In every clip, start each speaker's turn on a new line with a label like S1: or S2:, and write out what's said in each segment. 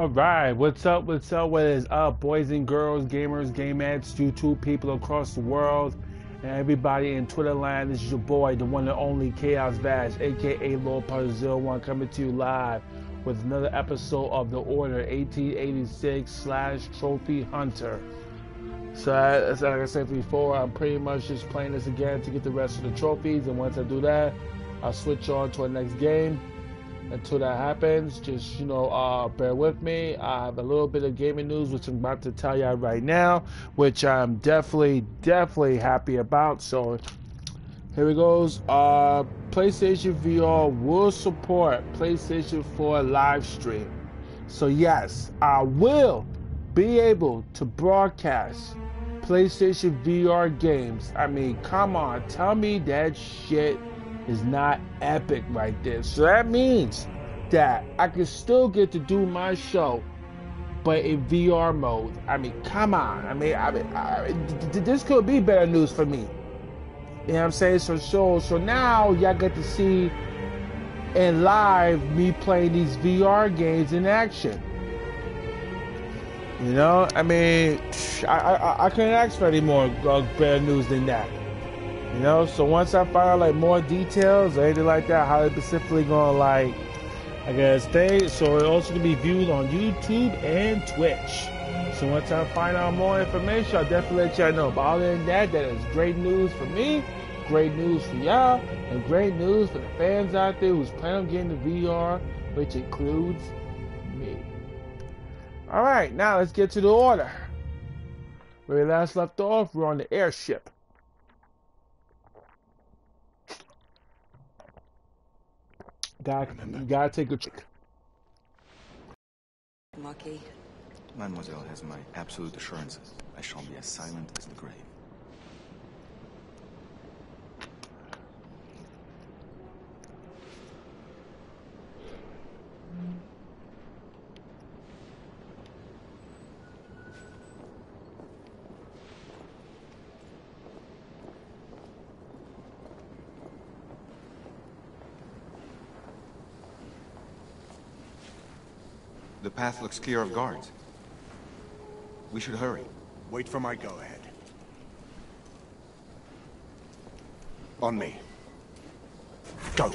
S1: All right, what's up? What's up? What is up, boys and girls, gamers, gamettes, YouTube people across the world, and everybody in Twitter land? This is your boy, the one and only Chaos Vash, aka Lord Zero One, coming to you live with another episode of The Order 1886 slash Trophy Hunter. So, as like I said before, I'm pretty much just playing this again to get the rest of the trophies, and once I do that, I'll switch on to our next game until that happens, just you know, uh, bear with me. I have a little bit of gaming news, which I'm about to tell you right now, which I'm definitely, definitely happy about. So here it goes. Uh, PlayStation VR will support PlayStation 4 live stream. So yes, I will be able to broadcast PlayStation VR games. I mean, come on, tell me that shit is not epic right there. So that means that I can still get to do my show, but in VR mode. I mean, come on. I mean, I mean, I, this could be better news for me. You know what I'm saying? So, so, so now y'all get to see in live me playing these VR games in action. You know, I mean, I I, I couldn't ask for any more uh, better news than that. You know, so once I find like more details or anything like that, how they specifically gonna like, I guess they so it also gonna be viewed on YouTube and Twitch. So once I find out more information, I'll definitely let y'all know. But other than that, that is great news for me, great news for y'all, and great news for the fans out there who's planning on getting the VR, which includes me. All right, now let's get to the order. Where we last left off, we're on the airship. Gotta, you gotta take a check.
S2: Lucky.
S3: Mademoiselle has my absolute assurances. I shall be as silent as the grave. The path looks clear of guards. We should hurry.
S4: Wait for my go-ahead. On me. Go.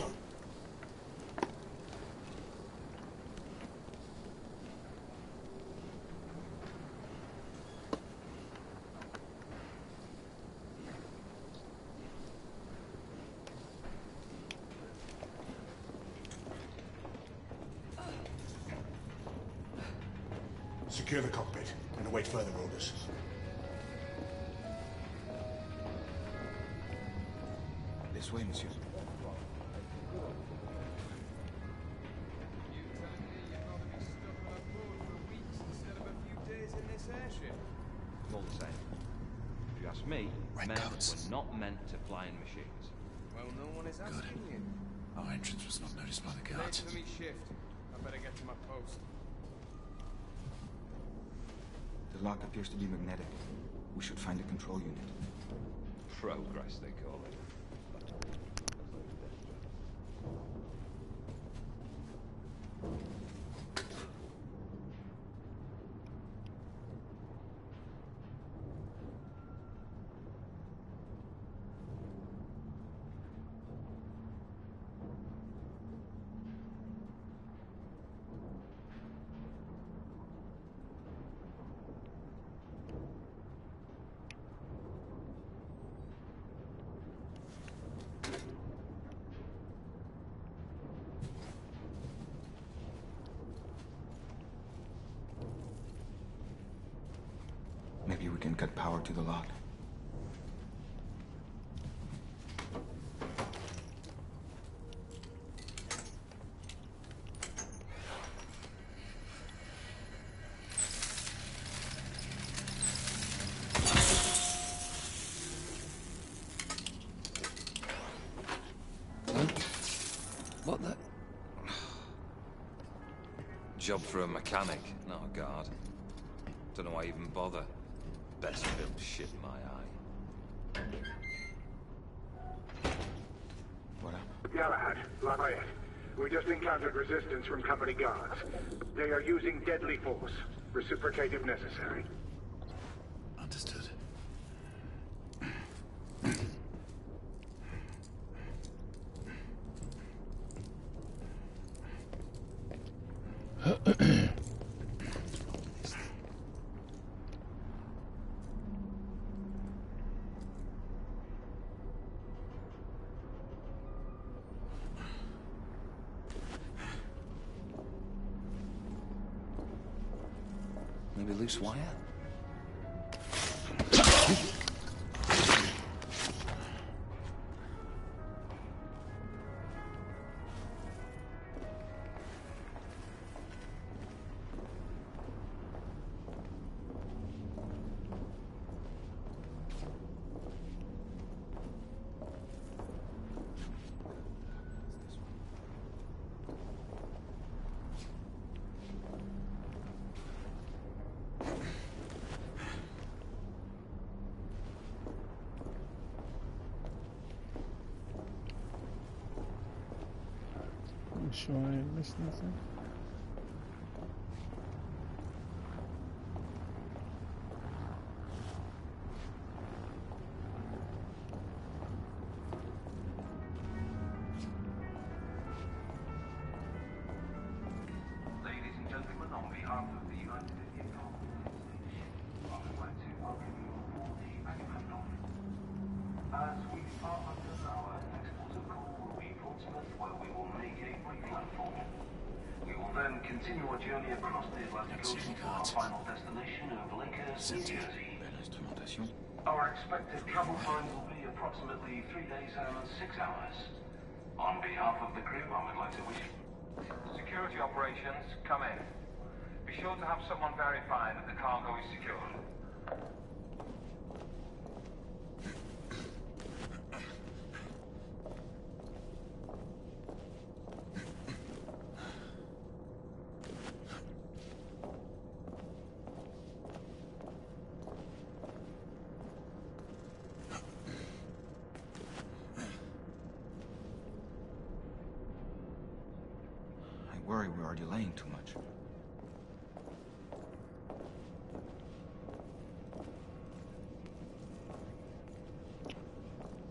S5: i better get to my post
S3: The lock appears to be magnetic. We should find a control unit.
S6: Progress, they call it.
S3: Power to the lock.
S4: What the?
S6: Job for a mechanic, not a guard. Don't know why I even bother. Best built shit in my eye.
S3: What up?
S7: Galahad, Lafayette. We just encountered resistance from company guards. They are using deadly force. Reciprocate if necessary.
S1: Sure
S3: Belle instrumentation.
S8: Our expected travel time will be approximately three days and six hours. On behalf of the crew, I would like to wish Security operations, come in. Be sure to have someone verify that the cargo is secured.
S3: I worry we are delaying too much.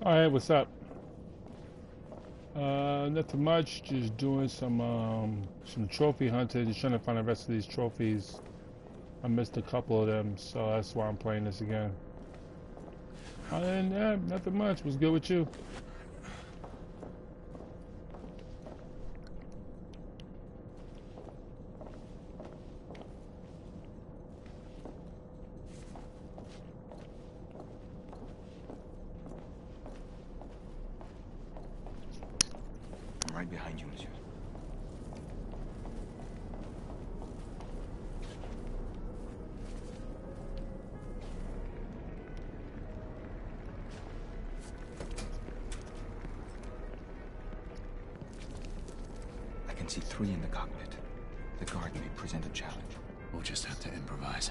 S1: Alright, what's up? Uh, nothing much, just doing some, um, some trophy hunting, just trying to find the rest of these trophies. I missed a couple of them, so that's why I'm playing this again. Than that, nothing much. What's good with you?
S3: I'm right behind you, monsieur. I can see three in the cockpit. The guard may present a challenge.
S4: We'll just have to improvise.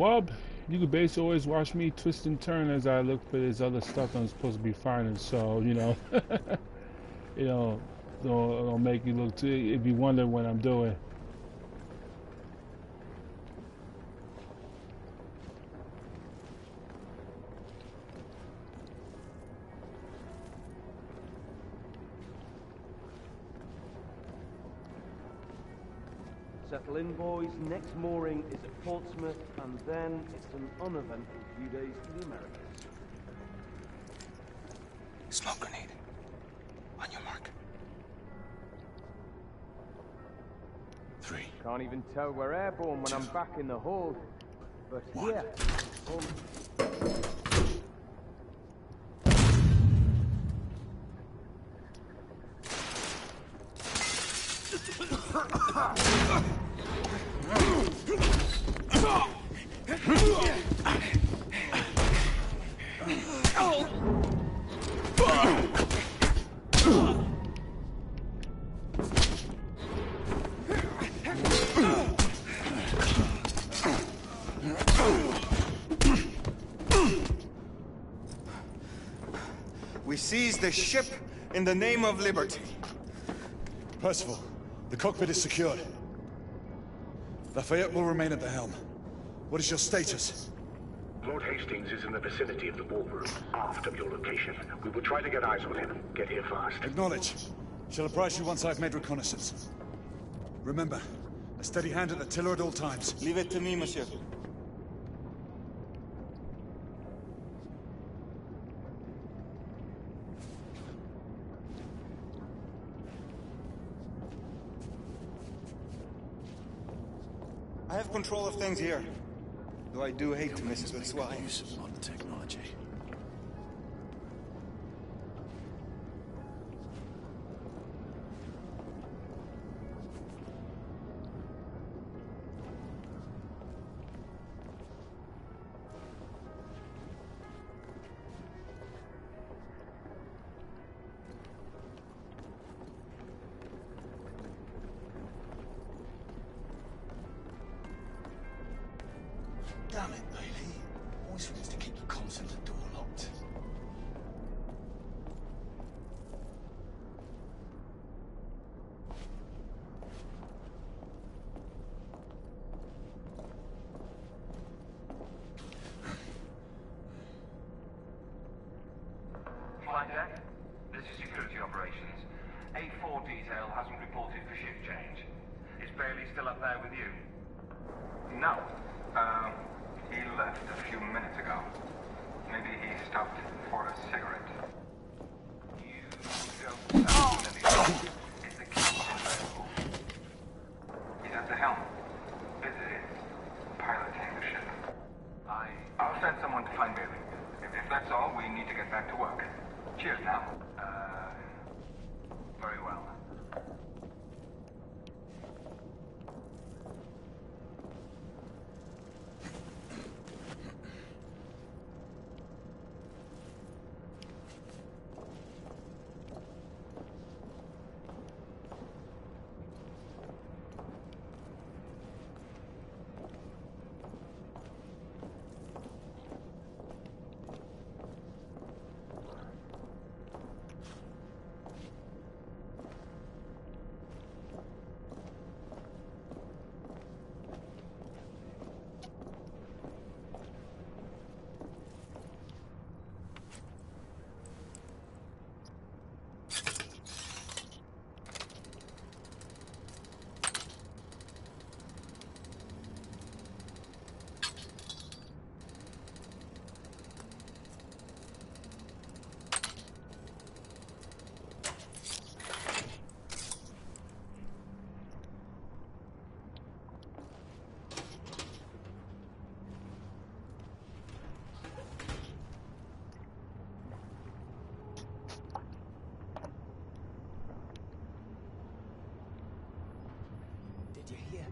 S1: Wub, you could basically always watch me twist and turn as I look for this other stuff I'm supposed to be finding. So, you know, you know, it'll, make you look too, if you wonder what I'm doing.
S5: Settle in, boys. Next mooring is at Portsmouth, and then it's an uneventful few days to the Americas.
S3: Smoke grenade. On your mark.
S9: Three.
S5: Can't even tell we're airborne when I'm back in the hold. But here, um,
S10: We seized the ship in the name of liberty.
S4: Percival, the cockpit is secured. Lafayette will remain at the helm. What is your status?
S2: Lord Hastings is in the vicinity of the ballroom, aft of your location. We will try to get eyes on him. Get here fast.
S4: Acknowledge. Shall apprise you once I've made reconnaissance. Remember, a steady hand at the tiller at all times.
S10: Leave it to me, monsieur. Control of things here. Though I do hate to miss it with swine.
S9: Use of technology.
S3: Damn it, Bailey. Always forgets to keep the the door locked.
S11: Flight deck, you
S5: hear?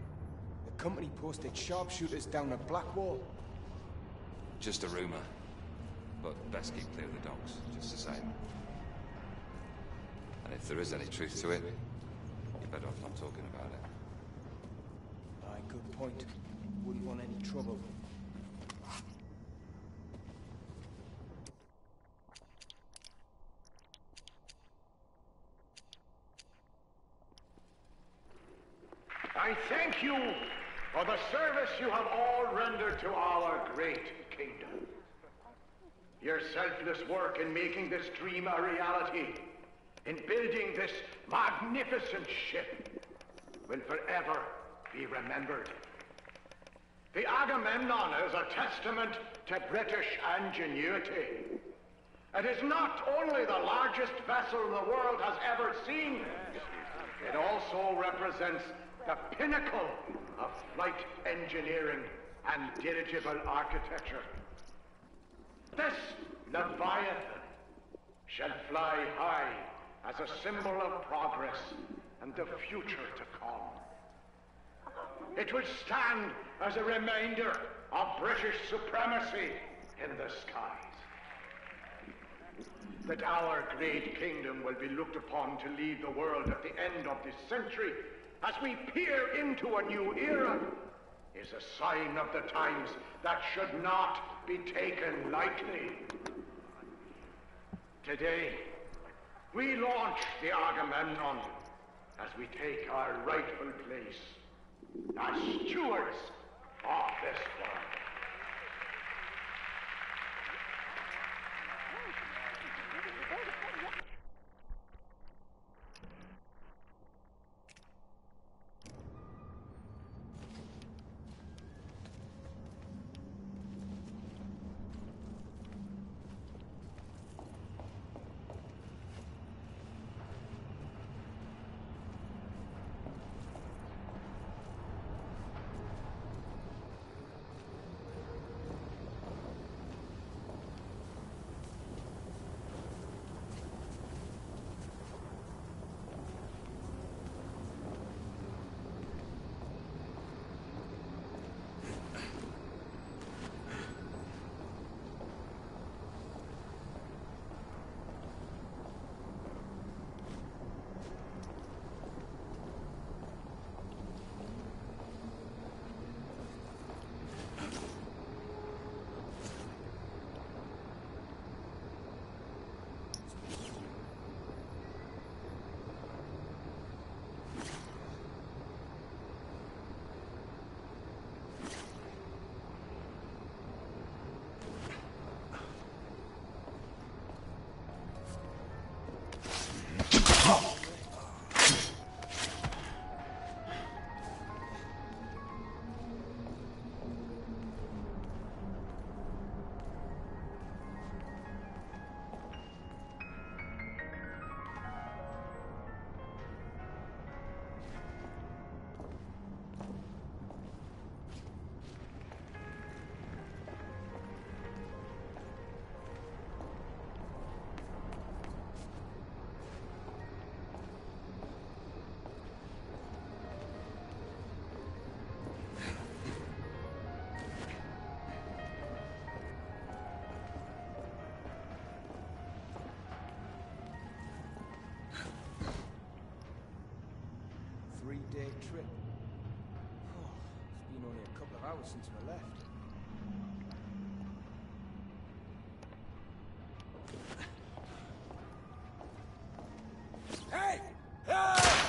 S5: The company posted sharpshooters down at Blackwall.
S6: Just a rumor. But best keep clear of the docks, just the same. And if there is any truth to it, you're better off not talking about it.
S5: Aye, good point. Wouldn't want any trouble.
S2: I thank you for the service you have all rendered to our great kingdom. Your selfless work in making this dream a reality, in building this magnificent ship, will forever be remembered. The Agamemnon is a testament to British ingenuity. It is not only the largest vessel the world has ever seen, it also represents the pinnacle of flight engineering and dirigible architecture. This Leviathan shall fly high as a symbol of progress and the future to come. It will stand as a reminder of British supremacy in the skies. That our great kingdom will be looked upon to lead the world at the end of this century as we peer into a new era is a sign of the times that should not be taken lightly. Today, we launch the Agamemnon as we take our rightful place as stewards of this world.
S12: Trip. Oh, it's been only a couple of hours since we left. Hey! Ah!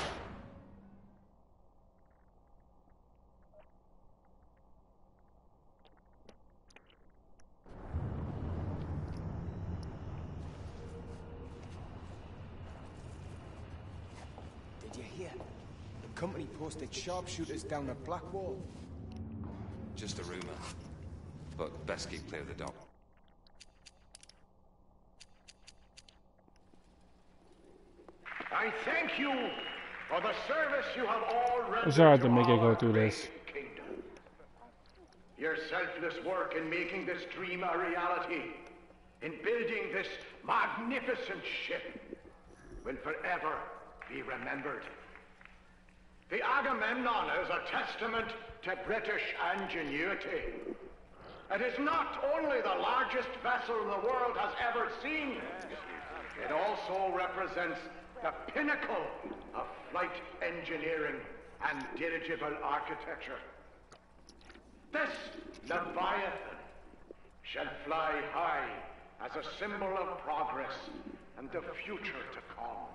S12: Did you hear? The company posted sharpshooters down at Blackwall.
S6: Just a rumor. But best keep clear of the dock.
S2: I thank you for the service you have all rendered
S1: It's hard to
S2: to
S1: make it go through this.
S2: Kingdom. Your selfless work in making this dream a reality, in building this magnificent ship, will forever be remembered. The Agamemnon is a testament to British ingenuity. It is not only the largest vessel the world has ever seen, it also represents the pinnacle of flight engineering and dirigible architecture. This Leviathan shall fly high as a symbol of progress and the future to come.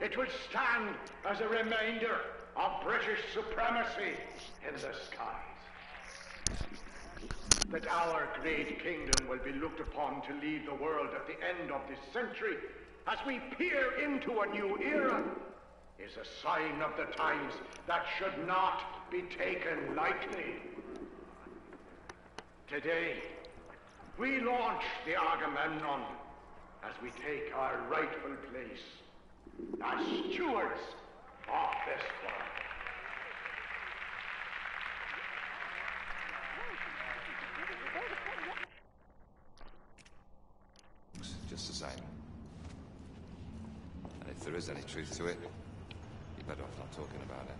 S2: It will stand as a reminder of British supremacy in the skies. That our great kingdom will be looked upon to lead the world at the end of this century as we peer into a new era is a sign of the times that should not be taken lightly. Today, we launch the Agamemnon as we take our rightful place as stewards of this world.
S6: Just the same. And if there is any truth to it, you're better off not talking about it.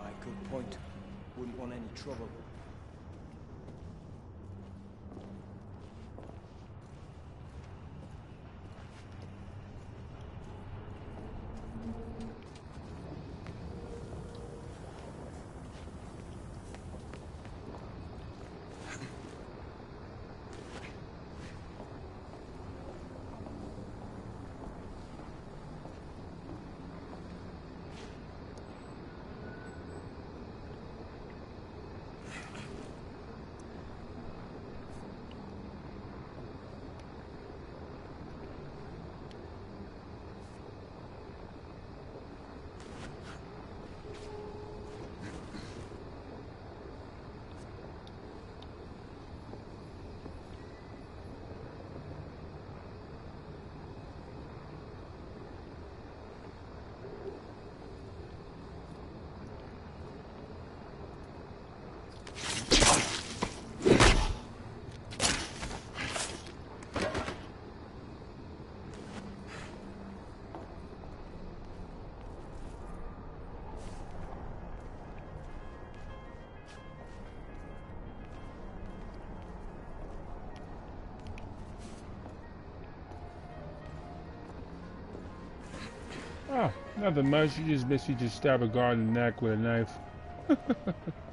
S12: Aye, good point. Wouldn't want any trouble.
S1: 何? Nothing much. You just basically just stab a guard in the neck with a knife.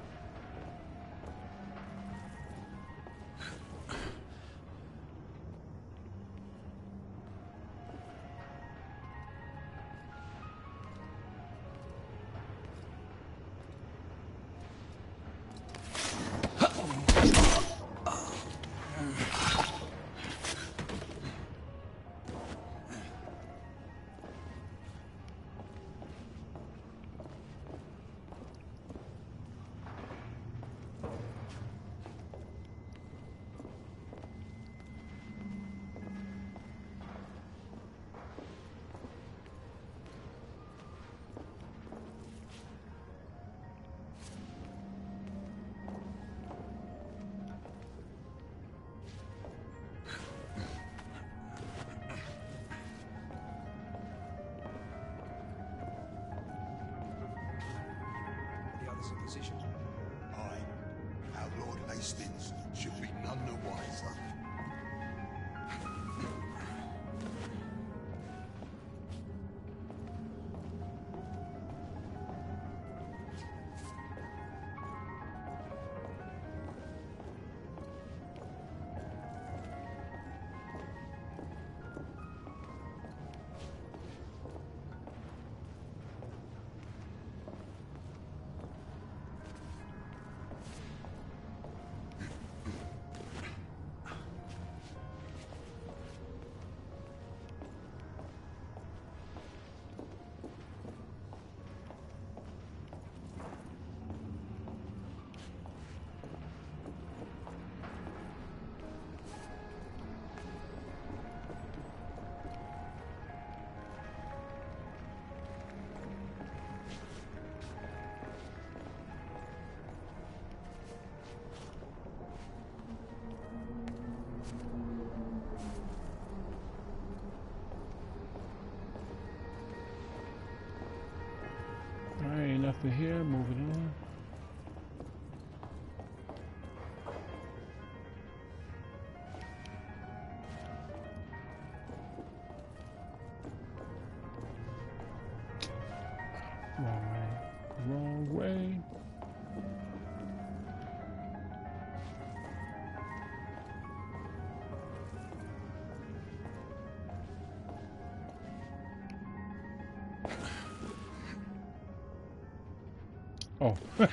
S13: Oh.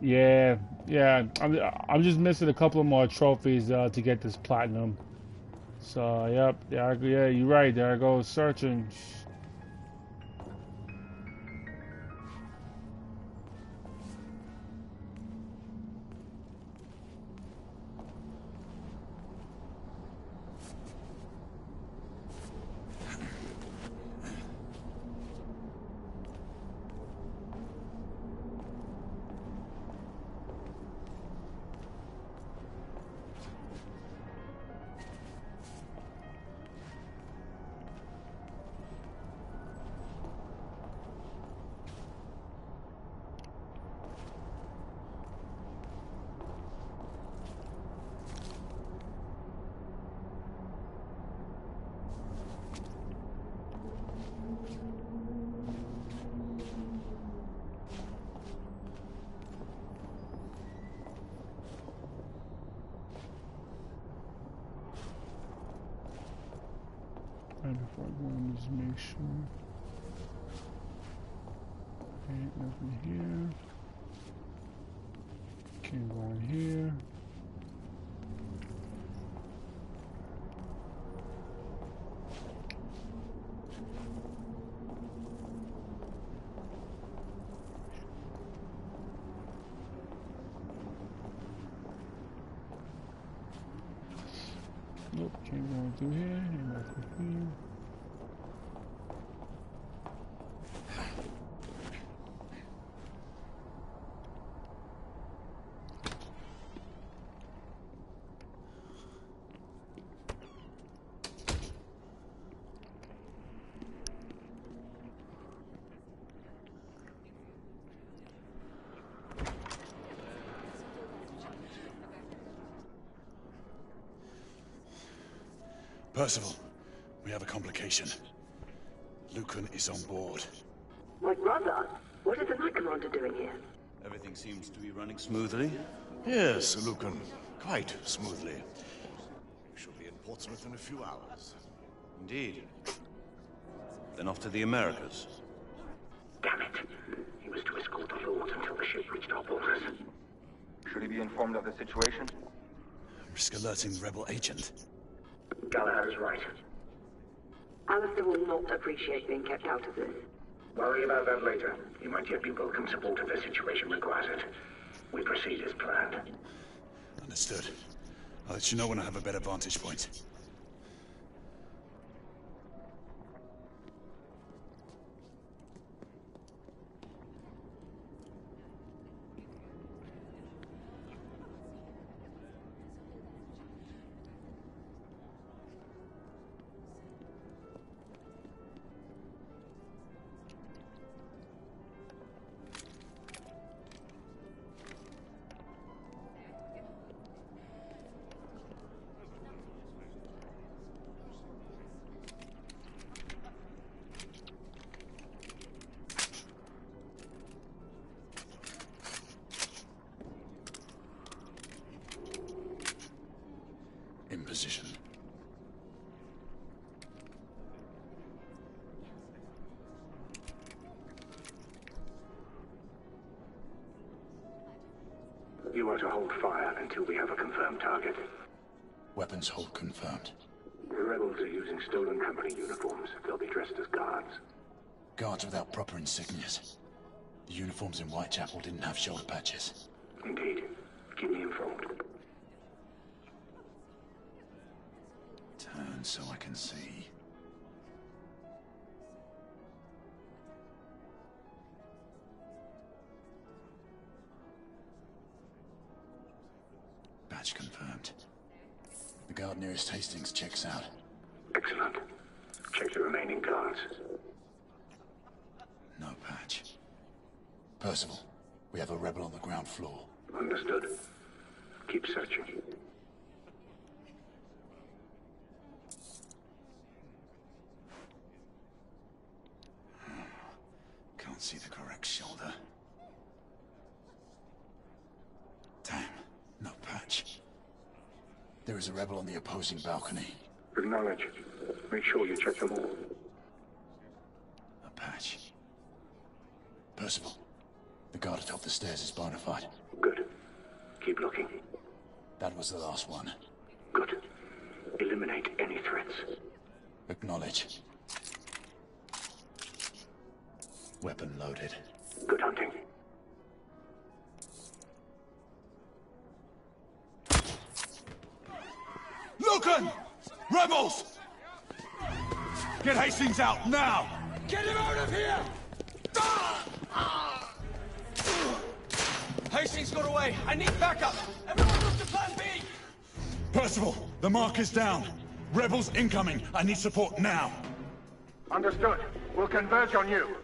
S13: yeah, yeah. I'm I'm just missing a couple of more trophies uh, to get this platinum.
S1: So, yep, yeah, yeah, you're right. There I go searching. Before I go in, just make sure. Ain't nothing here. Can't go in here. Nope, can't go through here. Ain't nothing here.
S14: Percival, we have a complication. Lucan is on board.
S15: My brother? What is the Knight Commander doing here?
S4: Everything seems to be running smoothly. Yes, Lucan. Quite smoothly. We shall be in Portsmouth in a few hours. Indeed. Then off to the Americas.
S15: Damn it. He was to escort the Lord until the ship reached our borders.
S16: Should he be informed of the situation?
S14: Risk alerting the rebel agent.
S15: Galahad is right. Alistair will not appreciate being kept out of this.
S17: Worry about that later. He might yet be welcome support if the situation requires it. We proceed as planned.
S14: Understood. I'll let you know when I have a better vantage point.
S17: To hold fire until we have a confirmed target.
S4: Weapons hold confirmed.
S17: The rebels are using stolen company uniforms. They'll be dressed as guards.
S4: Guards without proper insignias. The uniforms in Whitechapel didn't have shoulder patches.
S17: Indeed. Keep me informed.
S4: Turn so I can see. Guard nearest Hastings checks out.
S17: Excellent. Check the remaining guards.
S4: No patch. Percival, we have a rebel on the ground floor.
S17: Understood. Keep searching.
S4: Can't see the correct shoulder. Damn, no patch. There is a rebel on the opposing balcony.
S17: Acknowledge. Make sure you check them all.
S4: A patch. Percival, the guard atop the stairs is bona fide.
S17: Good. Keep looking.
S4: That was the last one.
S17: Good.
S18: Eliminate any threats.
S19: Acknowledge. Weapon loaded.
S18: Good hunting.
S4: Rebels! Get Hastings out now!
S20: Get him out of here! Ah! Hastings got away. I need backup. Everyone move to plan B.
S4: Percival, the mark is down. Rebels incoming. I need support now.
S18: Understood. We'll converge on you.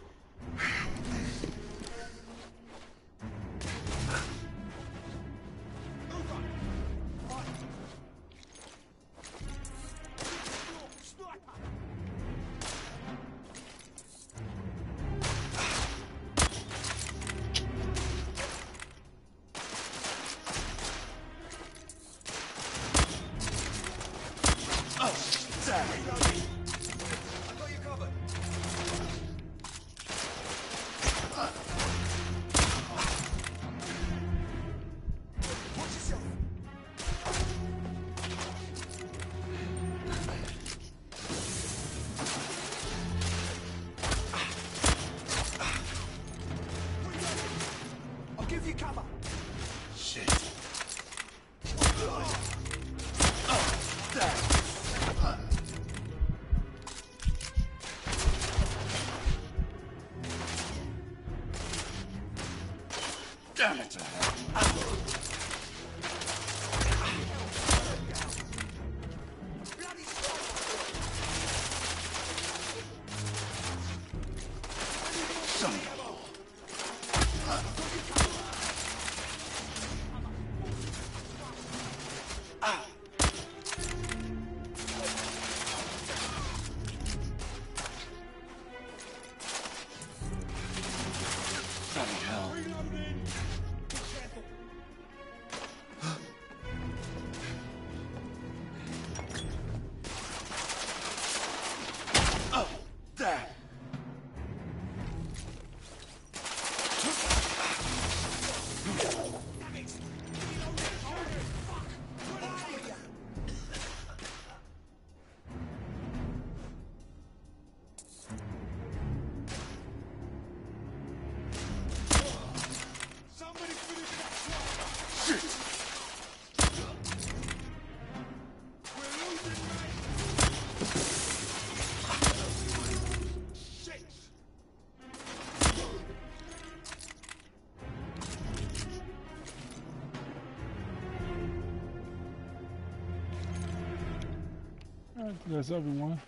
S1: That's everyone.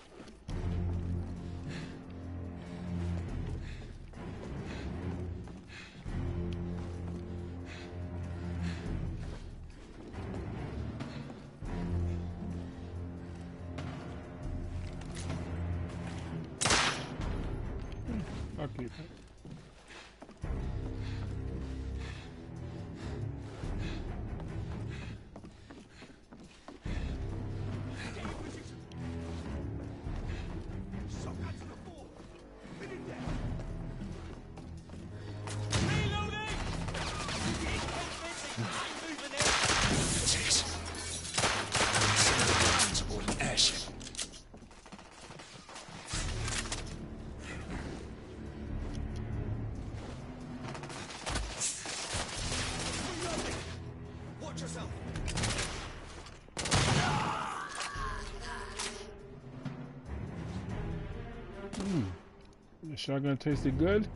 S1: The shotgun tasted good.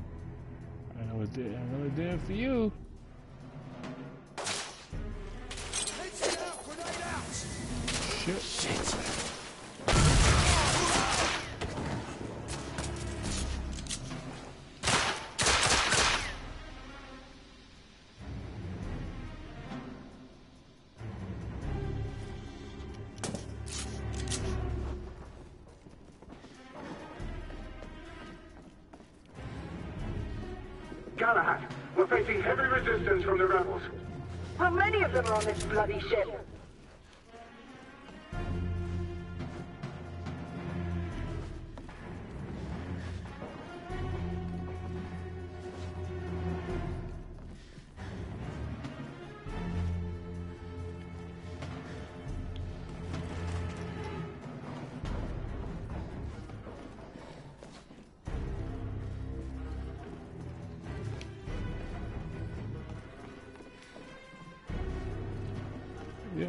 S1: I know it did. I know it did for you.
S18: Galahad, we're facing heavy resistance from the rebels.
S15: How many of them are on this bloody ship?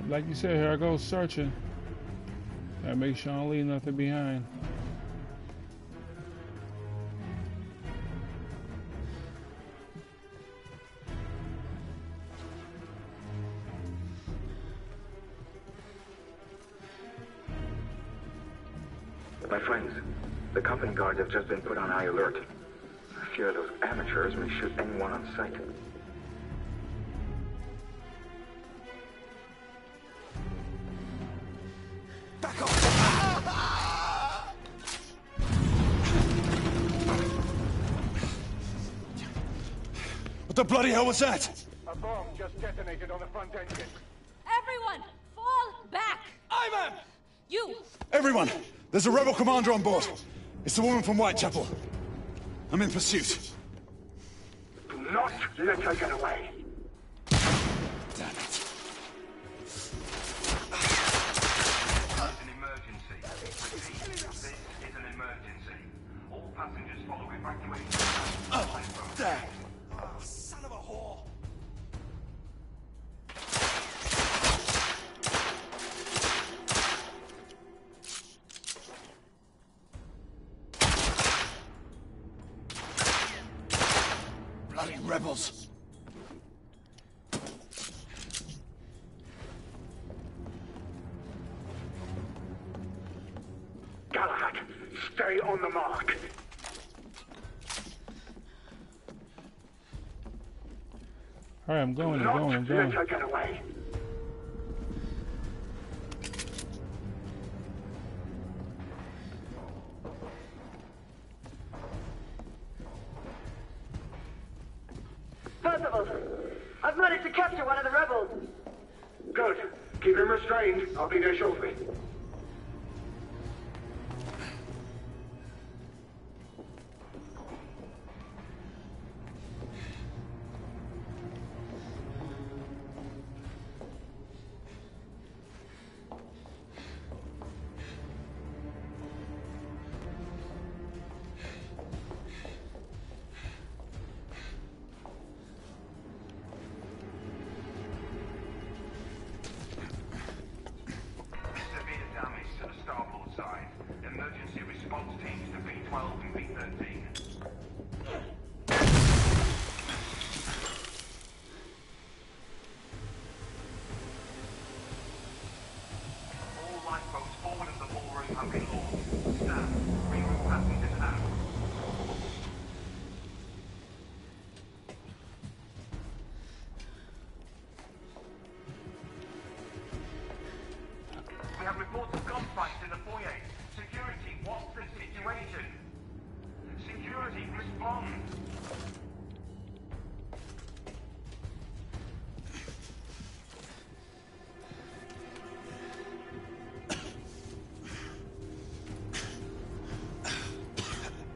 S1: Like you said, here I go searching. Gotta make sure I don't leave nothing behind.
S16: My friends, the company guards have just been put on high alert. Few of those amateurs may shoot anyone on sight.
S4: Bloody hell was that?
S11: A bomb just detonated on the front engine.
S15: Everyone, fall back!
S4: Ivan!
S15: You!
S4: Everyone! There's a rebel commander on board. It's the woman from Whitechapel. I'm in pursuit.
S11: Do not let her get away.
S1: Going, I'm going, I'm going.
S11: get away.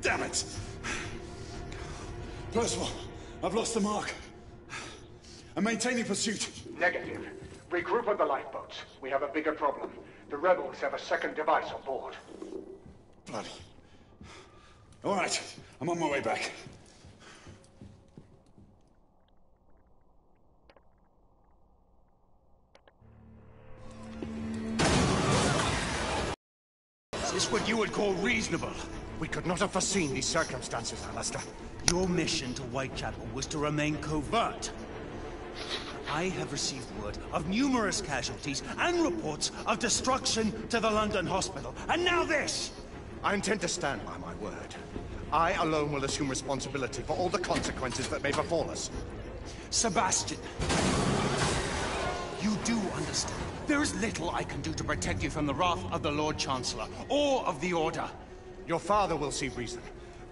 S4: Damn it! Percival, I've lost the mark. I'm maintaining pursuit.
S11: Negative. Regroup on the lifeboats. We have a bigger problem. The rebels have a second device on board.
S4: Bloody. All right, I'm on my way back.
S21: Is this what you would call reasonable?
S22: We could not have foreseen these circumstances, Alistair.
S21: Your mission to Whitechapel was to remain covert. I have received word of numerous casualties and reports of destruction to the London hospital. And now this!
S22: I intend to stand by my word. I alone will assume responsibility for all the consequences that may befall us.
S21: Sebastian, you do understand. There is little I can do to protect you from the wrath of the Lord Chancellor or of the Order.
S22: Your father will see reason.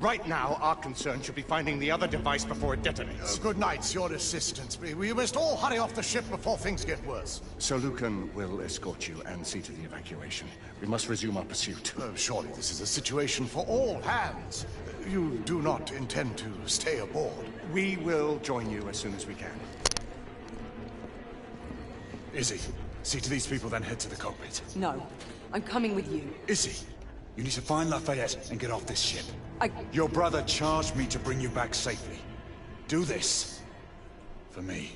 S22: Right now, our concern should be finding the other device before it detonates.
S23: good night, your assistance. We, we must all hurry off the ship before things get worse.
S22: Sir Lucan will escort you and see to the evacuation. We must resume our pursuit.
S23: Oh, surely this is a situation for all hands. You do not intend to stay aboard.
S22: We will join you as soon as we can.
S4: Izzy, see to these people, then head to the cockpit.
S24: No, I'm coming with you.
S4: Izzy, you need to find Lafayette and get off this ship.
S24: I...
S4: Your brother charged me to bring you back safely. Do this. For me.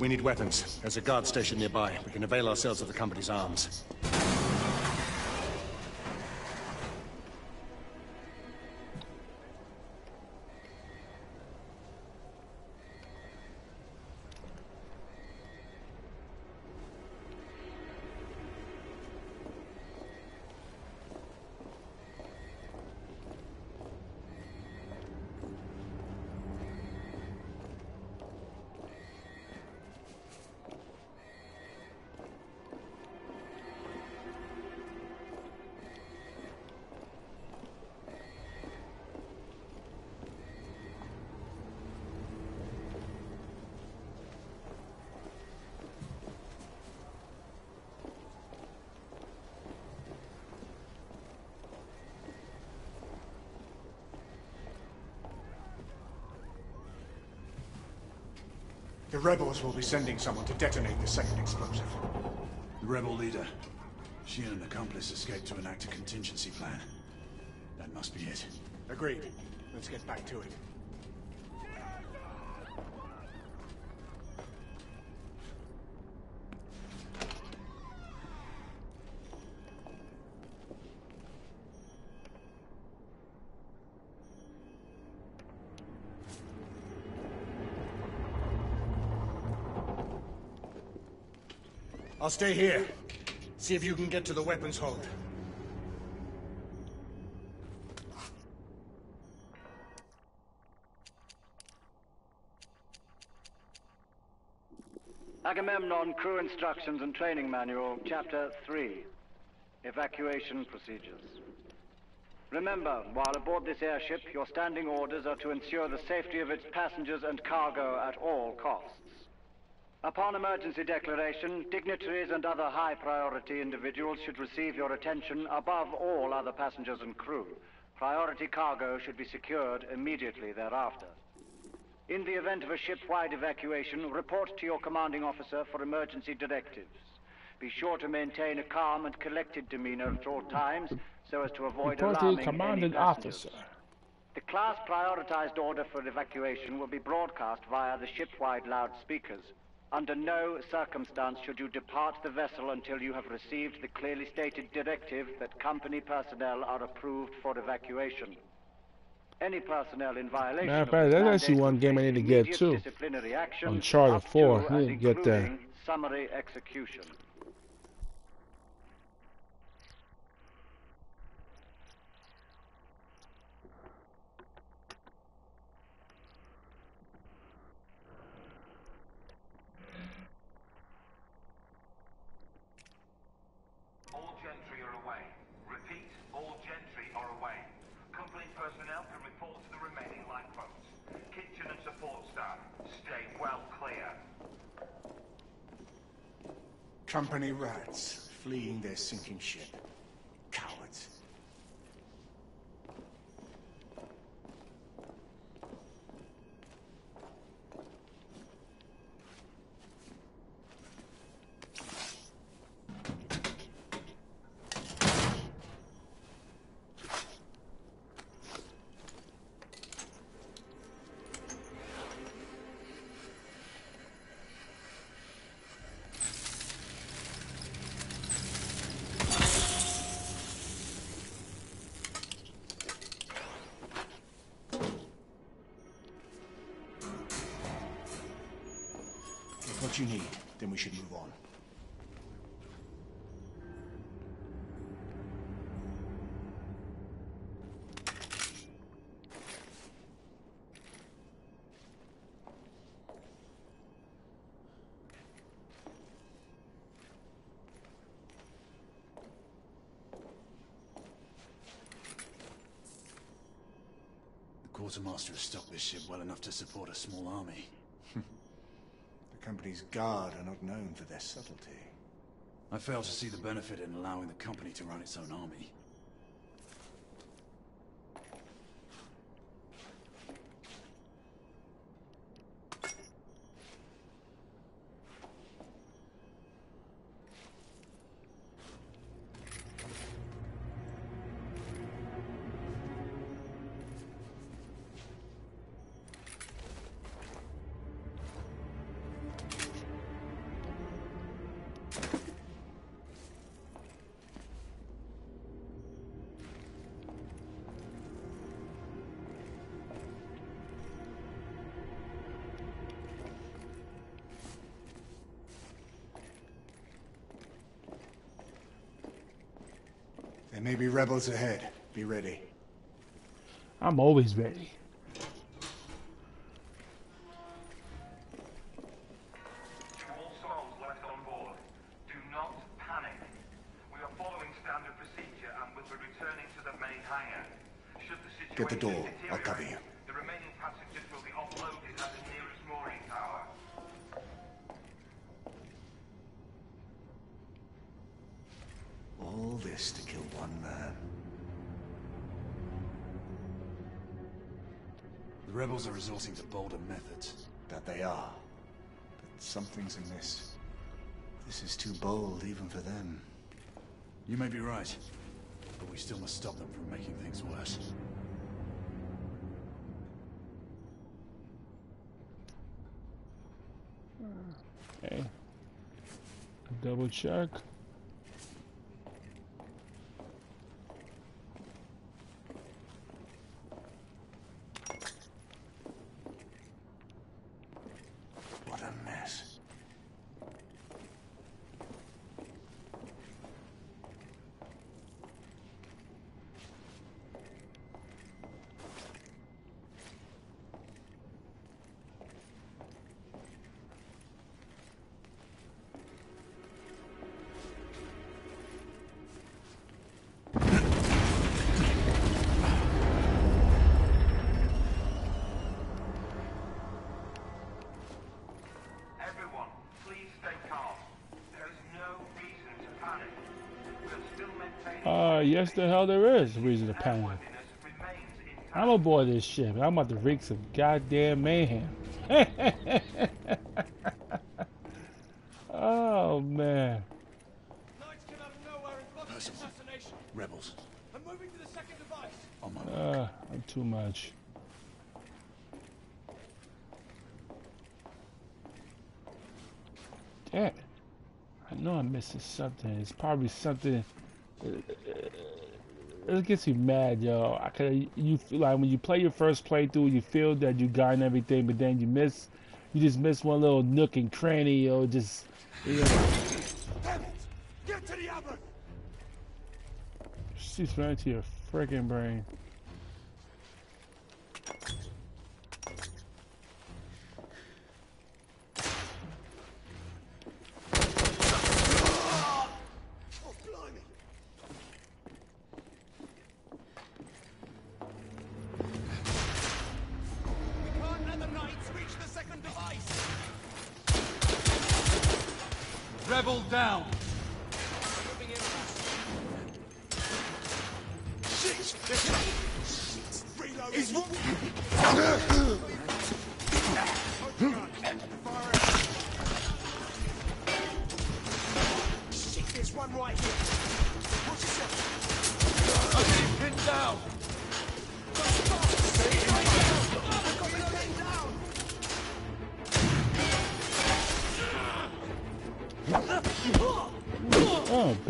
S13: We need weapons. There's a guard station nearby. We can avail ourselves of the company's arms.
S22: Rebels will be sending someone to detonate the second explosive.
S4: The rebel leader. She and an accomplice escaped to enact a contingency plan. That must be it.
S22: Agreed. Let's get back to it. I'll stay here. See if you can get to the weapons hold.
S25: Agamemnon Crew Instructions and Training Manual, Chapter 3. Evacuation Procedures. Remember, while aboard this airship, your standing orders are to ensure the safety of its passengers and cargo at all costs. Upon emergency declaration, dignitaries and other high-priority individuals should receive your attention above all other passengers and crew. Priority cargo should be secured immediately thereafter. In the event of a ship-wide evacuation, report to your commanding officer for emergency directives. Be sure to maintain a calm and collected demeanor at all times so as to avoid
S1: Report to
S25: alarming any
S1: commanding officer.
S25: The class prioritized order for evacuation will be broadcast via the ship-wide loudspeakers. Under no circumstance should you depart the vessel until you have received the clearly stated directive that company personnel are approved for evacuation. Any personnel in violation
S1: Matter
S25: of
S1: fact, that's actually one game I need to get too.
S25: disciplinary action
S1: Uncharted 4. I need to get that.
S25: Summary execution.
S11: All gentry are away. Repeat, all gentry are away. Company personnel can report to the remaining lifeboats. Kitchen and support staff, stay well clear.
S22: Company rats, fleeing their sinking ship.
S4: The quartermaster has stocked this ship well enough to support a small army.
S22: The company's guard are not known for their subtlety.
S4: I fail to see the benefit in allowing the company to run its own army.
S22: Rebels ahead. Be ready.
S1: I'm always ready.
S4: Resorting to bolder methods.
S22: That they are. But something's amiss. This is too bold even for them.
S4: You may be right, but we still must stop them from making things worse.
S1: Okay. Double check. Yes, the hell there is reason to panic. I'm aboard this ship. and I'm about to wreak some goddamn mayhem. oh man.
S4: Rebels.
S12: I'm moving to the second device.
S4: On my
S1: Uh, I'm too much. Damn. I know I'm missing something. It's probably something. It gets you mad, yo. I could you feel like when you play your first playthrough, you feel that you got and everything, but then you miss, you just miss one little nook and cranny, yo. Just, you know,
S12: Damn it! Get to the oven!
S1: shoots right into your freaking brain.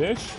S12: Oh,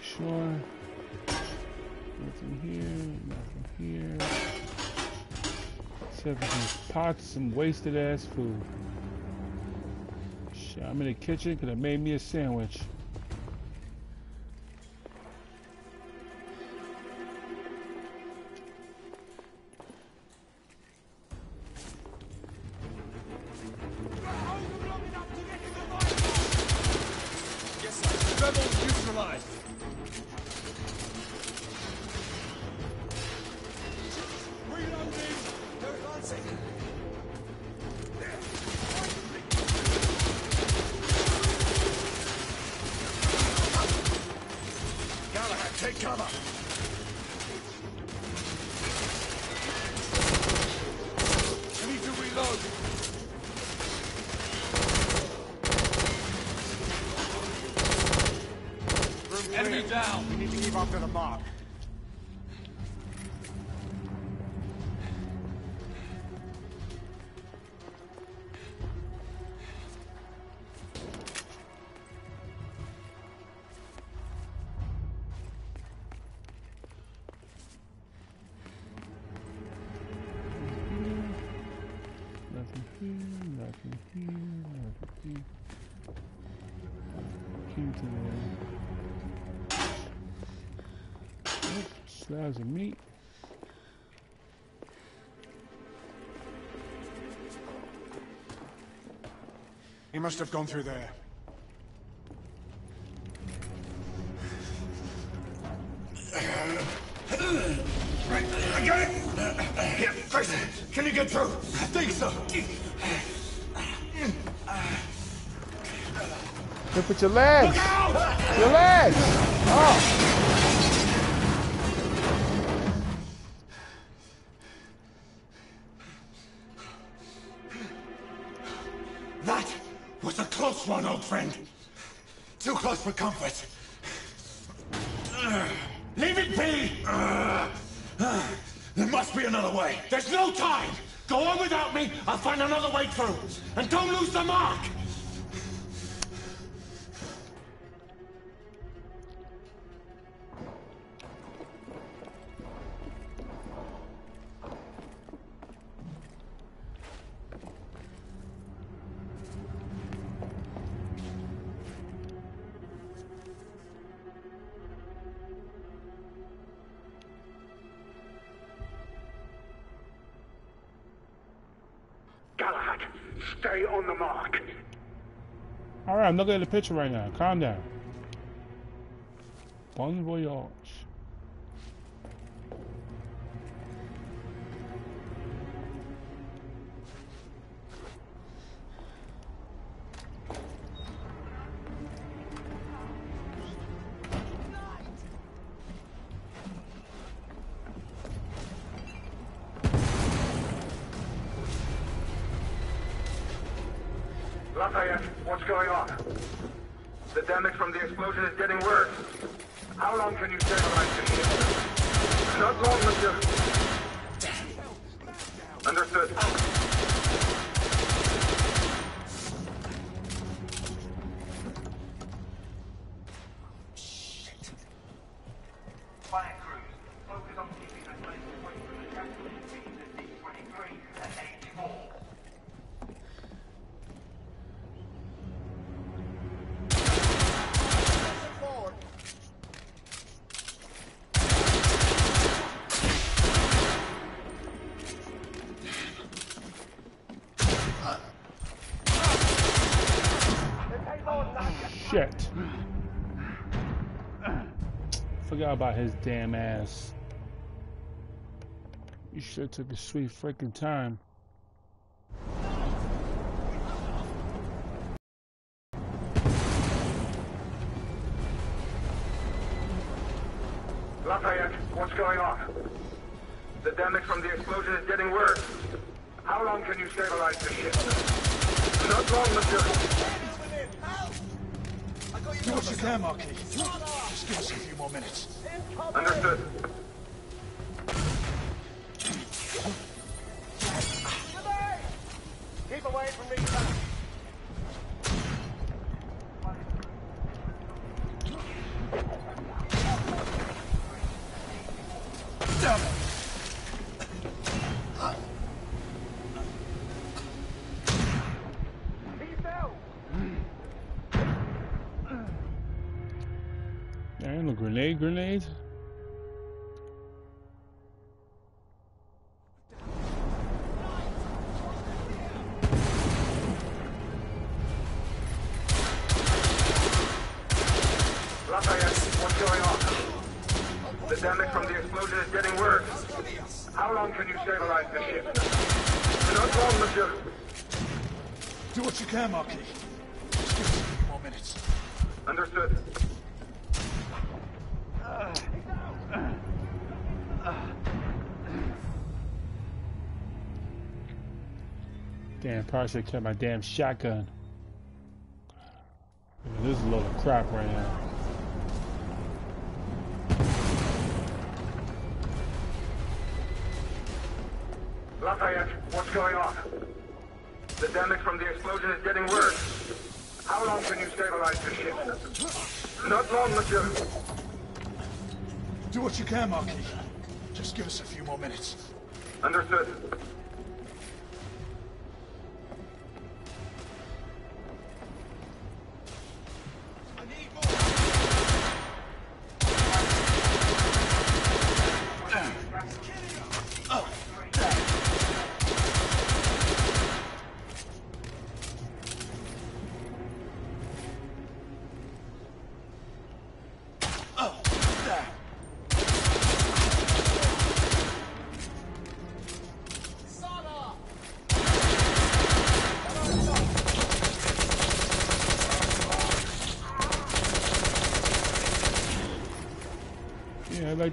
S1: make sure. Nothing here, nothing here. Except some pots, some wasted ass food. Shit, I'm in the kitchen because I made me a sandwich.
S22: Must have gone through there.
S4: Right, I got it! Here, Fraser, can you get through? I think so.
S7: Look at your legs! Your legs! Oh!
S4: For comfort.
S7: I'm looking at the picture right now. Calm down. Bon voyage. About his damn ass. You should have took a sweet freaking time.
S4: Damn it!
S7: Ain't no grenade, grenade.
S4: Do what Marquis. Just give us a few more minutes.
S26: Understood.
S1: Damn, probably should have kept my damn shotgun. This is a load of crap right now.
S7: Not long, monsieur.
S22: Do what you can, Marquis. Just give us a few more minutes.
S7: Understood.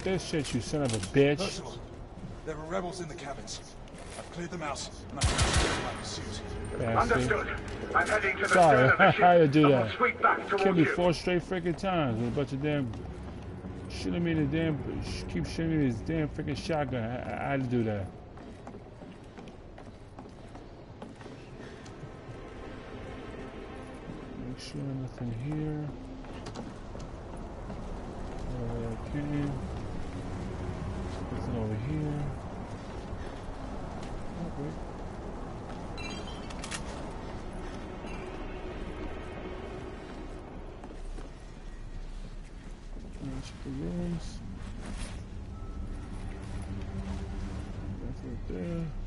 S1: Yeah, I like that shit, you son of a bitch.
S4: Percival, there are rebels in the cabins. I've cleared them out, and I'm continuing my pursuit.
S1: Bastard.
S7: Understood. I'm heading to the
S1: Sorry,
S7: stern of the
S1: I
S7: ship.
S1: had to do
S7: and
S1: that.
S7: will
S1: Killed me four straight freaking times with a bunch of damn shooting me in the damn keep shooting me with this damn freaking shotgun. I, I had to do that. Make sure nothing here. Uh, okay. Nothing over here. Wait. Check the rooms. That's right there.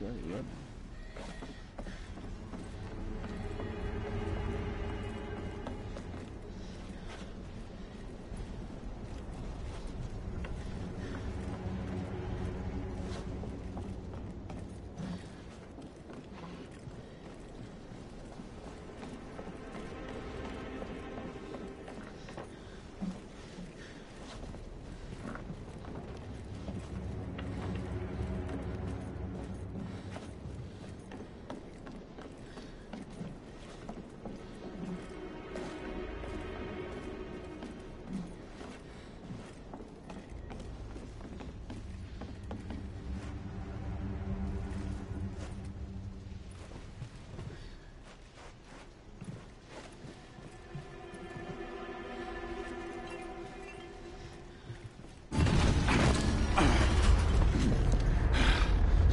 S1: right, yep.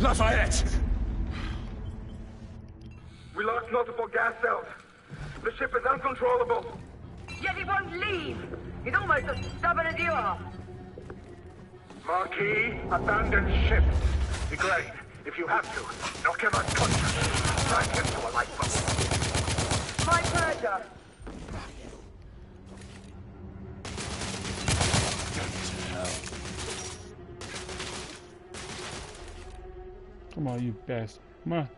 S4: Lafayette!
S7: We lost multiple gas cells. The ship is uncontrollable.
S27: Yet he won't leave. He's almost as stubborn as you are.
S7: Marquis, abandon ship. Degrade, if you have to. Knock him unconscious. Drag him to a lifeboat.
S27: My pleasure.
S1: Come on,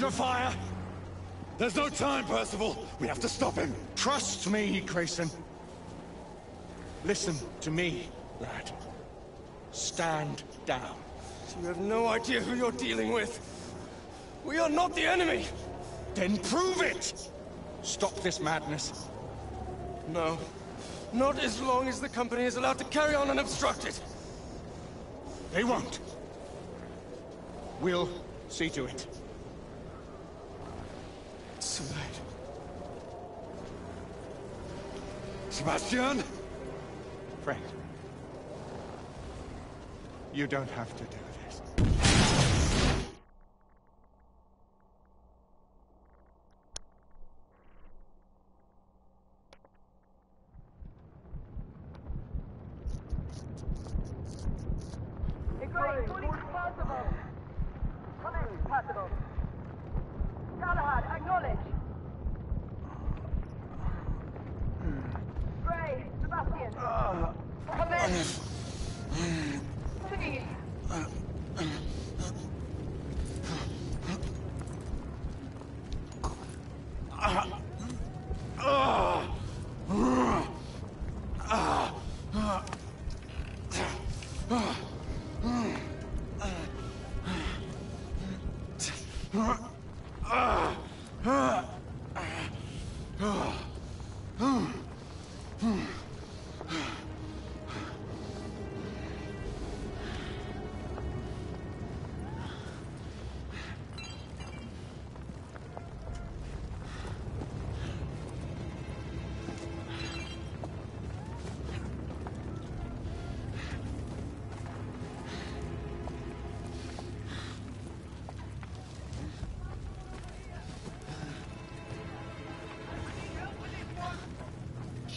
S22: Hold your fire!
S4: There's no time, Percival! We have to stop him!
S22: Trust me, Grayson. Listen to me, lad. Stand down.
S12: You have no idea who you're dealing with. We are not the enemy!
S22: Then prove it! Stop this madness.
S12: No. Not as long as the company is allowed to carry on unobstructed.
S22: They won't. We'll see to it.
S4: Sebastian?
S22: Frank. You don't have to do this.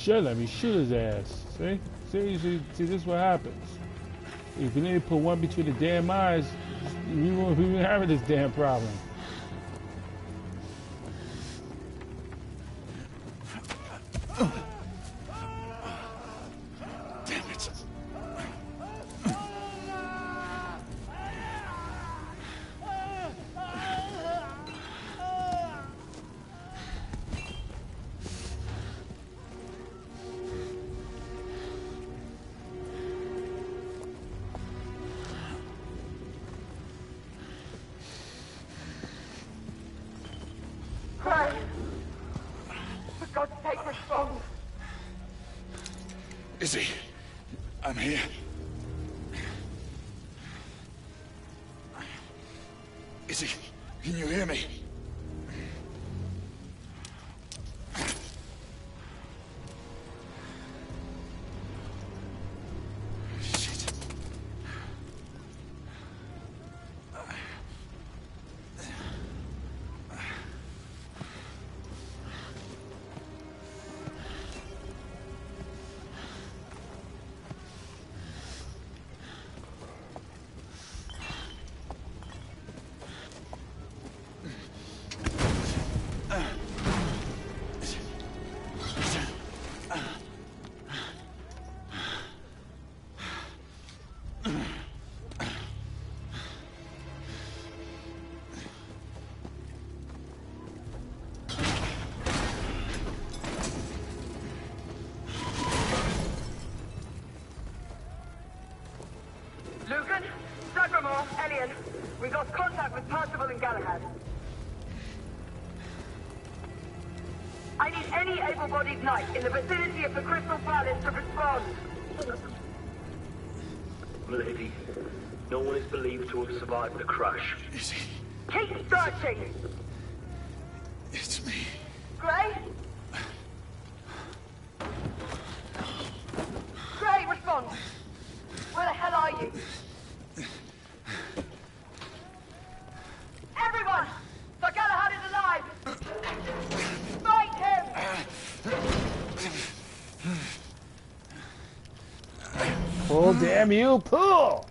S1: Should let me shoot his ass. See? See, see, this is what happens. If you need to put one between the damn eyes, we won't be having this damn problem.
S15: Able-bodied in the vicinity of the Crystal Palace to respond.
S28: Lady, no one is believed to have survived the crash.
S4: Izzy,
S15: Keep searching!
S4: it's me.
S15: Gray? Gray, respond! Where the hell are you? Everyone! Sir Galahad is alive! Fight him!
S1: Pull, you, pull!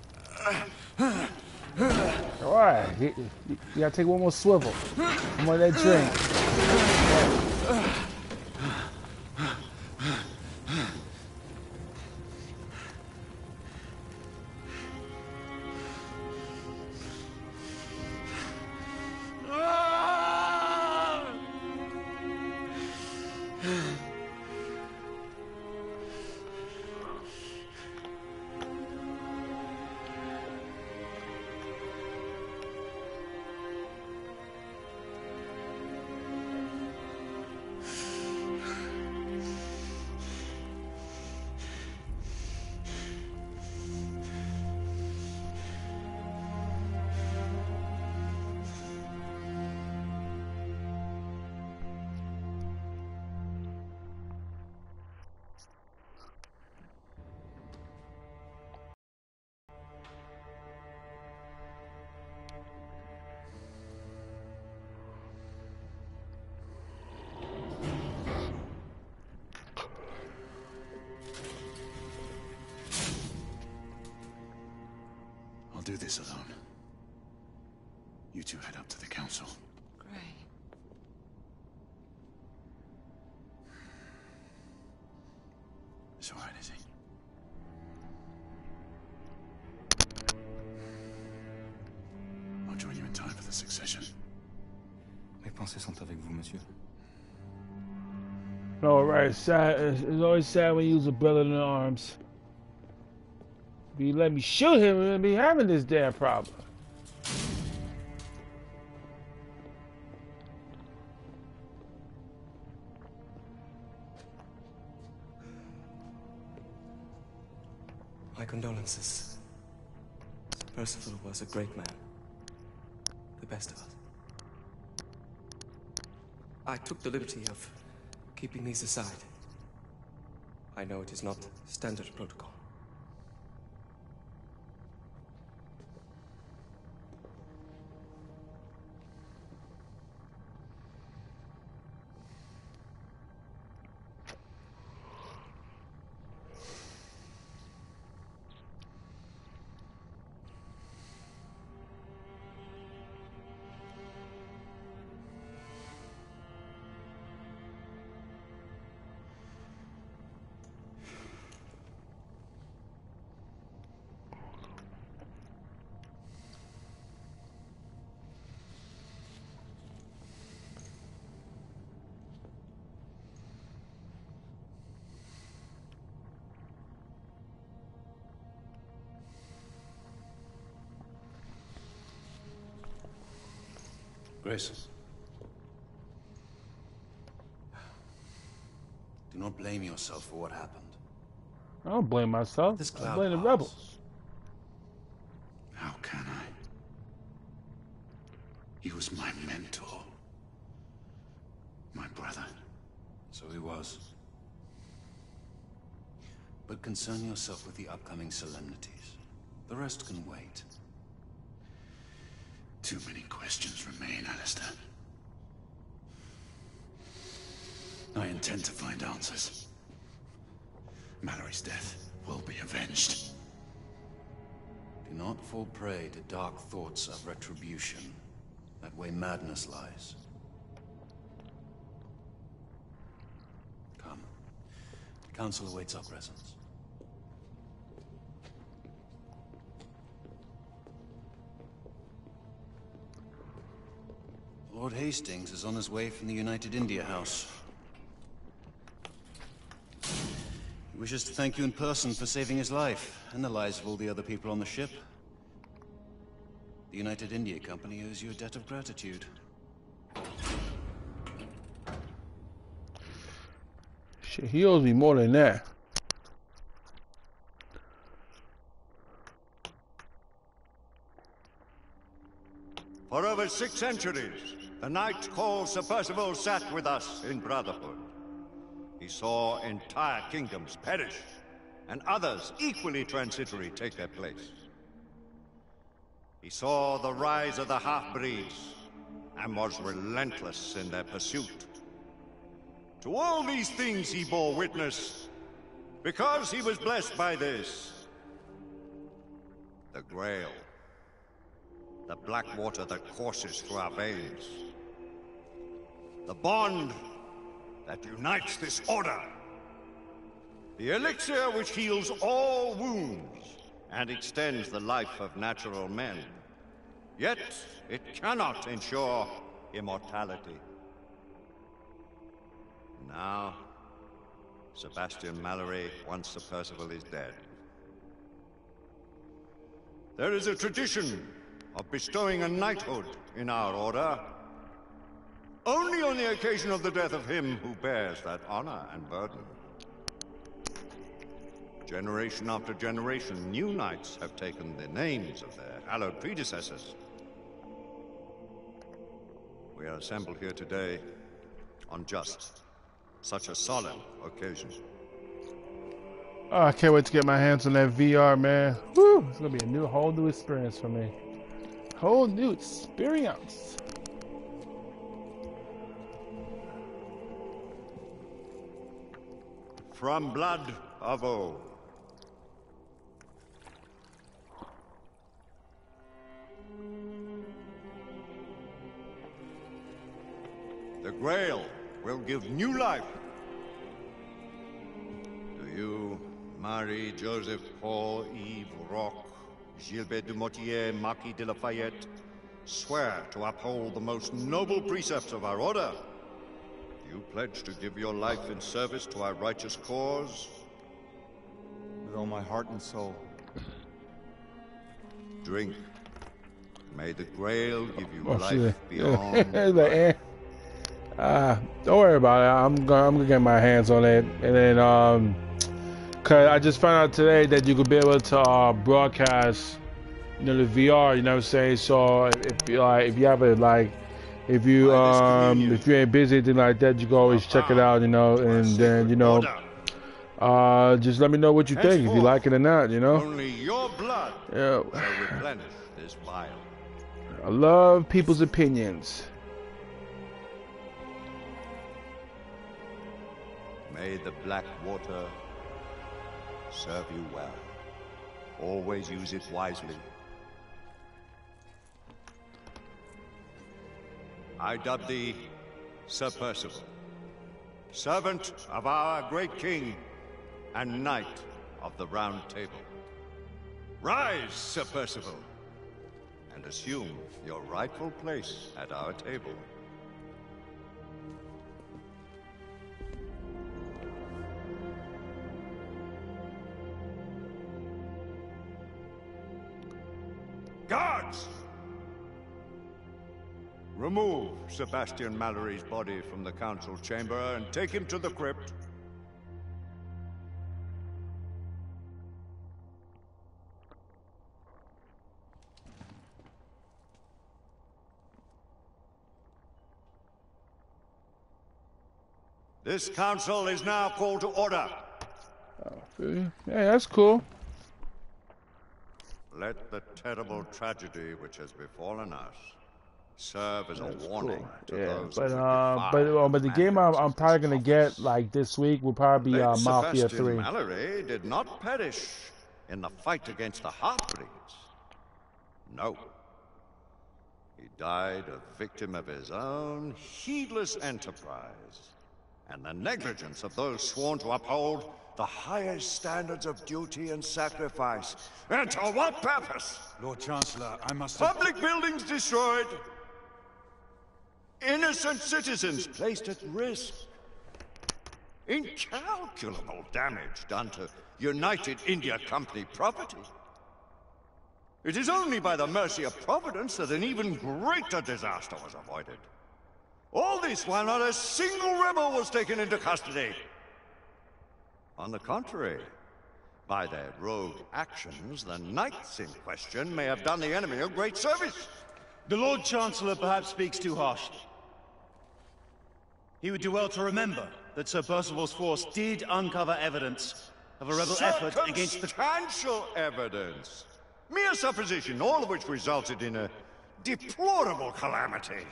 S1: Alright, you, you- you gotta take one more swivel. One more of that drink.
S9: It's
S1: sad. It's, always sad when you use a brother in arms. If you let me shoot him, we'd be having this damn problem.
S3: My condolences. Percival was a great man. The best of us. I took the liberty of keeping these aside. I know it is not standard protocol.
S9: Grace. Do not blame yourself for what happened.
S1: I don't blame myself.
S9: This
S1: I
S9: cloud
S1: blame the
S9: pass.
S1: rebels.
S9: How can I? He was my mentor. My brother. So he was. But concern yourself with the upcoming solemnities. The rest can wait. Too many questions remain, Alistair. I to find answers. Mallory's death will be avenged. Do not fall prey to dark thoughts of retribution. That way madness lies. Come. The Council awaits our presence. Lord Hastings is on his way from the United India House. He wishes to thank you in person for saving his life, and the lives of all the other people on the ship. The United India Company owes you a debt of gratitude.
S1: Shit, he owes me more than that.
S13: For over six centuries, the knight called Sir Percival sat with us in brotherhood. He saw entire kingdoms perish, and others equally transitory take their place. He saw the rise of the half-breeds, and was relentless in their pursuit. To all these things he bore witness, because he was blessed by this. The Grail. The black water that courses through our veins. The bond that unites this order. The elixir which heals all wounds and extends the life of natural men. Yet, it cannot ensure immortality. Now, Sebastian Mallory, once Sir Percival is dead. There is a tradition of bestowing a knighthood in our order on the occasion of the death of him who bears that honor and burden. Generation after generation, new knights have taken the names of their hallowed predecessors. We are assembled here today on just such a solemn occasion.
S1: Oh, I can't wait to get my hands on that VR, man. Woo! It's gonna be a new, whole new experience for me. Whole new experience.
S13: from blood of old. The Grail will give new life. Do you Marie-Joseph Paul Yves Roch, Gilbert de Motier, Marquis de Lafayette? Swear to uphold the most noble precepts of our order. Do you pledge to give your life in service to our righteous cause?
S10: With all my heart and soul.
S13: Drink. May the Grail give you
S1: Oh,
S13: life
S1: shit.
S13: beyond.
S1: It's like, eh. Ah, don't worry about it. I'm gonna I'm gonna get my hands on it, and then um, cause I just found out today that you could be able to uh, broadcast, you know, the VR. You know what I'm saying? So if you like, if you have a like, if you um, if you ain't busy anything like that, you can always check it out. You know, and then you know, uh, just let me know what you think if you like it or not. You know.
S13: Only your blood
S1: Yeah.
S13: replenish this.
S1: I love people's opinions.
S13: May the black water serve you well. Always use it wisely. I dub thee Sir Percival, servant of our great king and knight of the Round Table. Rise, Sir Percival, and assume your rightful place at our table. Guards! Remove Sebastian Mallory's body from the council chamber and take him to the crypt. This council is now called to order.
S1: Yeah, that's cool.
S13: Let the terrible tragedy which has befallen us serve as a warning to
S1: Yeah,
S13: those
S1: but uh, but
S13: defy
S1: uh, but the game I'm, I'm probably gonna get like this week will probably be uh, Mafia
S13: Sebastian
S1: Three.
S13: Mallory did not perish in the fight against the half-breeds. No. He died a victim of his own heedless enterprise and the negligence of those sworn to uphold the highest standards of duty and sacrifice. And to what purpose?
S4: Lord Chancellor, I must...
S13: Public buildings destroyed. Innocent citizens placed at risk. Incalculable damage done to United India Company property. It is only by the mercy of Providence that an even greater disaster was avoided. All this while not a single rebel was taken into custody. On the contrary, by their rogue actions, the knights in question may have done the enemy a great service.
S21: The Lord Chancellor perhaps speaks too harshly. He would do well to remember that Sir Percival's force did uncover evidence of a rebel effort against the...
S13: Circumstantial evidence. Mere supposition, all of which resulted in a deplorable calamity.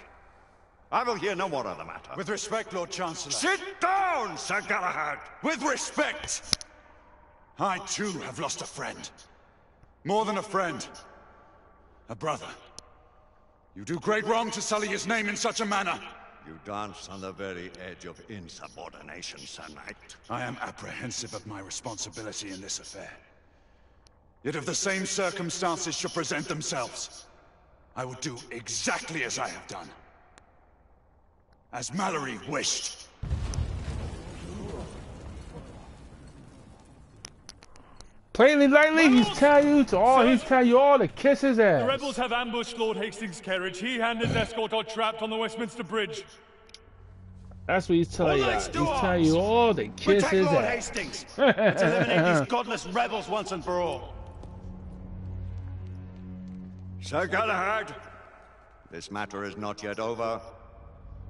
S13: I will hear no more of the matter.
S4: With respect, Lord Chancellor.
S13: Sit down, Sir Galahad!
S4: With respect! I too have lost a friend. More than a friend. A brother. You do great wrong to sully his name in such a manner.
S13: You dance on the very edge of insubordination, Sir Knight.
S4: I am apprehensive of my responsibility in this affair. Yet if the same circumstances should present themselves, I will do exactly as I have done. As Mallory wished.
S1: Plainly, lightly, he's telling you to all. He's telling you all to kiss his ass.
S29: The rebels have ambushed Lord Hastings' carriage. He and his escort are trapped on the Westminster Bridge.
S1: That's what he's telling you. He's telling you all to kiss
S21: Protect
S1: his
S21: Lord
S1: ass.
S21: Hastings! Let's eliminate these godless rebels once and for all.
S13: Sir Galahad, this matter is not yet over.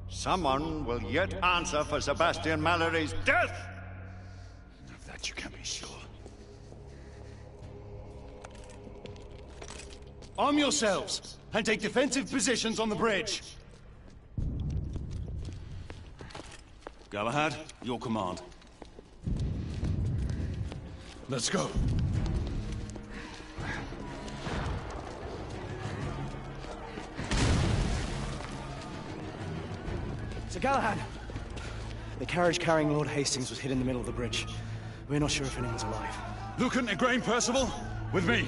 S13: Someone will yet answer for Sebastian Mallory's death!
S4: Of that you can be sure.
S21: Arm yourselves and take defensive positions on the bridge. Galahad, your command.
S4: Let's go.
S22: Sir Galahad! The carriage carrying Lord Hastings was hit in the middle of the bridge. We're not sure if anyone's alive.
S4: Lucan, Igraine, Percival, with me.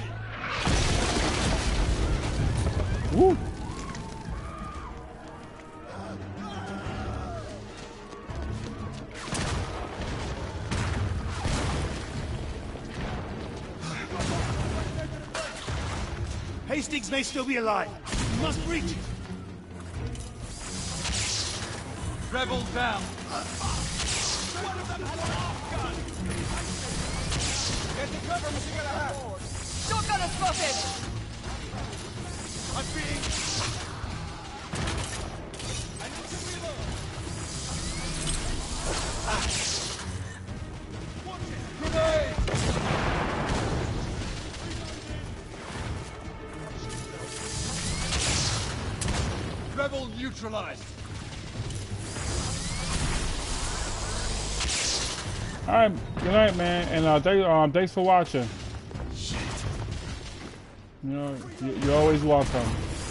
S1: Woo!
S21: Hastings may still be alive. We must reach it.
S4: Rebel down.
S18: Get the cover, Mr. Galahad!
S30: Shotgunner spotted!
S18: I'm being...
S4: Rebel neutralized.
S1: All right, good night, man, and uh, thank, um, thanks for watching. You know, you- you're always welcome.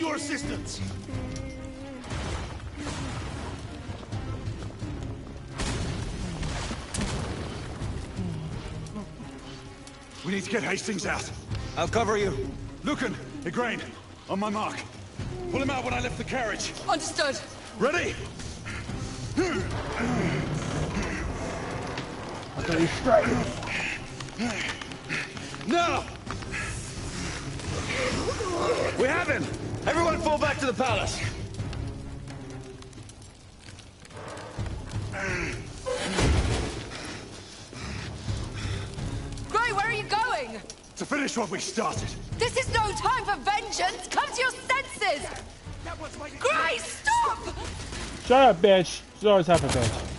S18: Need
S21: your assistance.
S4: We need to get Hastings out.
S31: I'll cover you.
S4: Lucan, Igraine, on my mark. Pull him out when I lift the carriage.
S30: Understood.
S4: Ready?
S1: Okay, straight.
S4: No!
S31: We have him! Everyone fall back to the palace!
S30: Gray, where are you going?
S4: To finish what we started.
S30: This is no time for vengeance! Come to your senses! Gray, stop!
S1: Shut up, bitch. She's always half a bitch.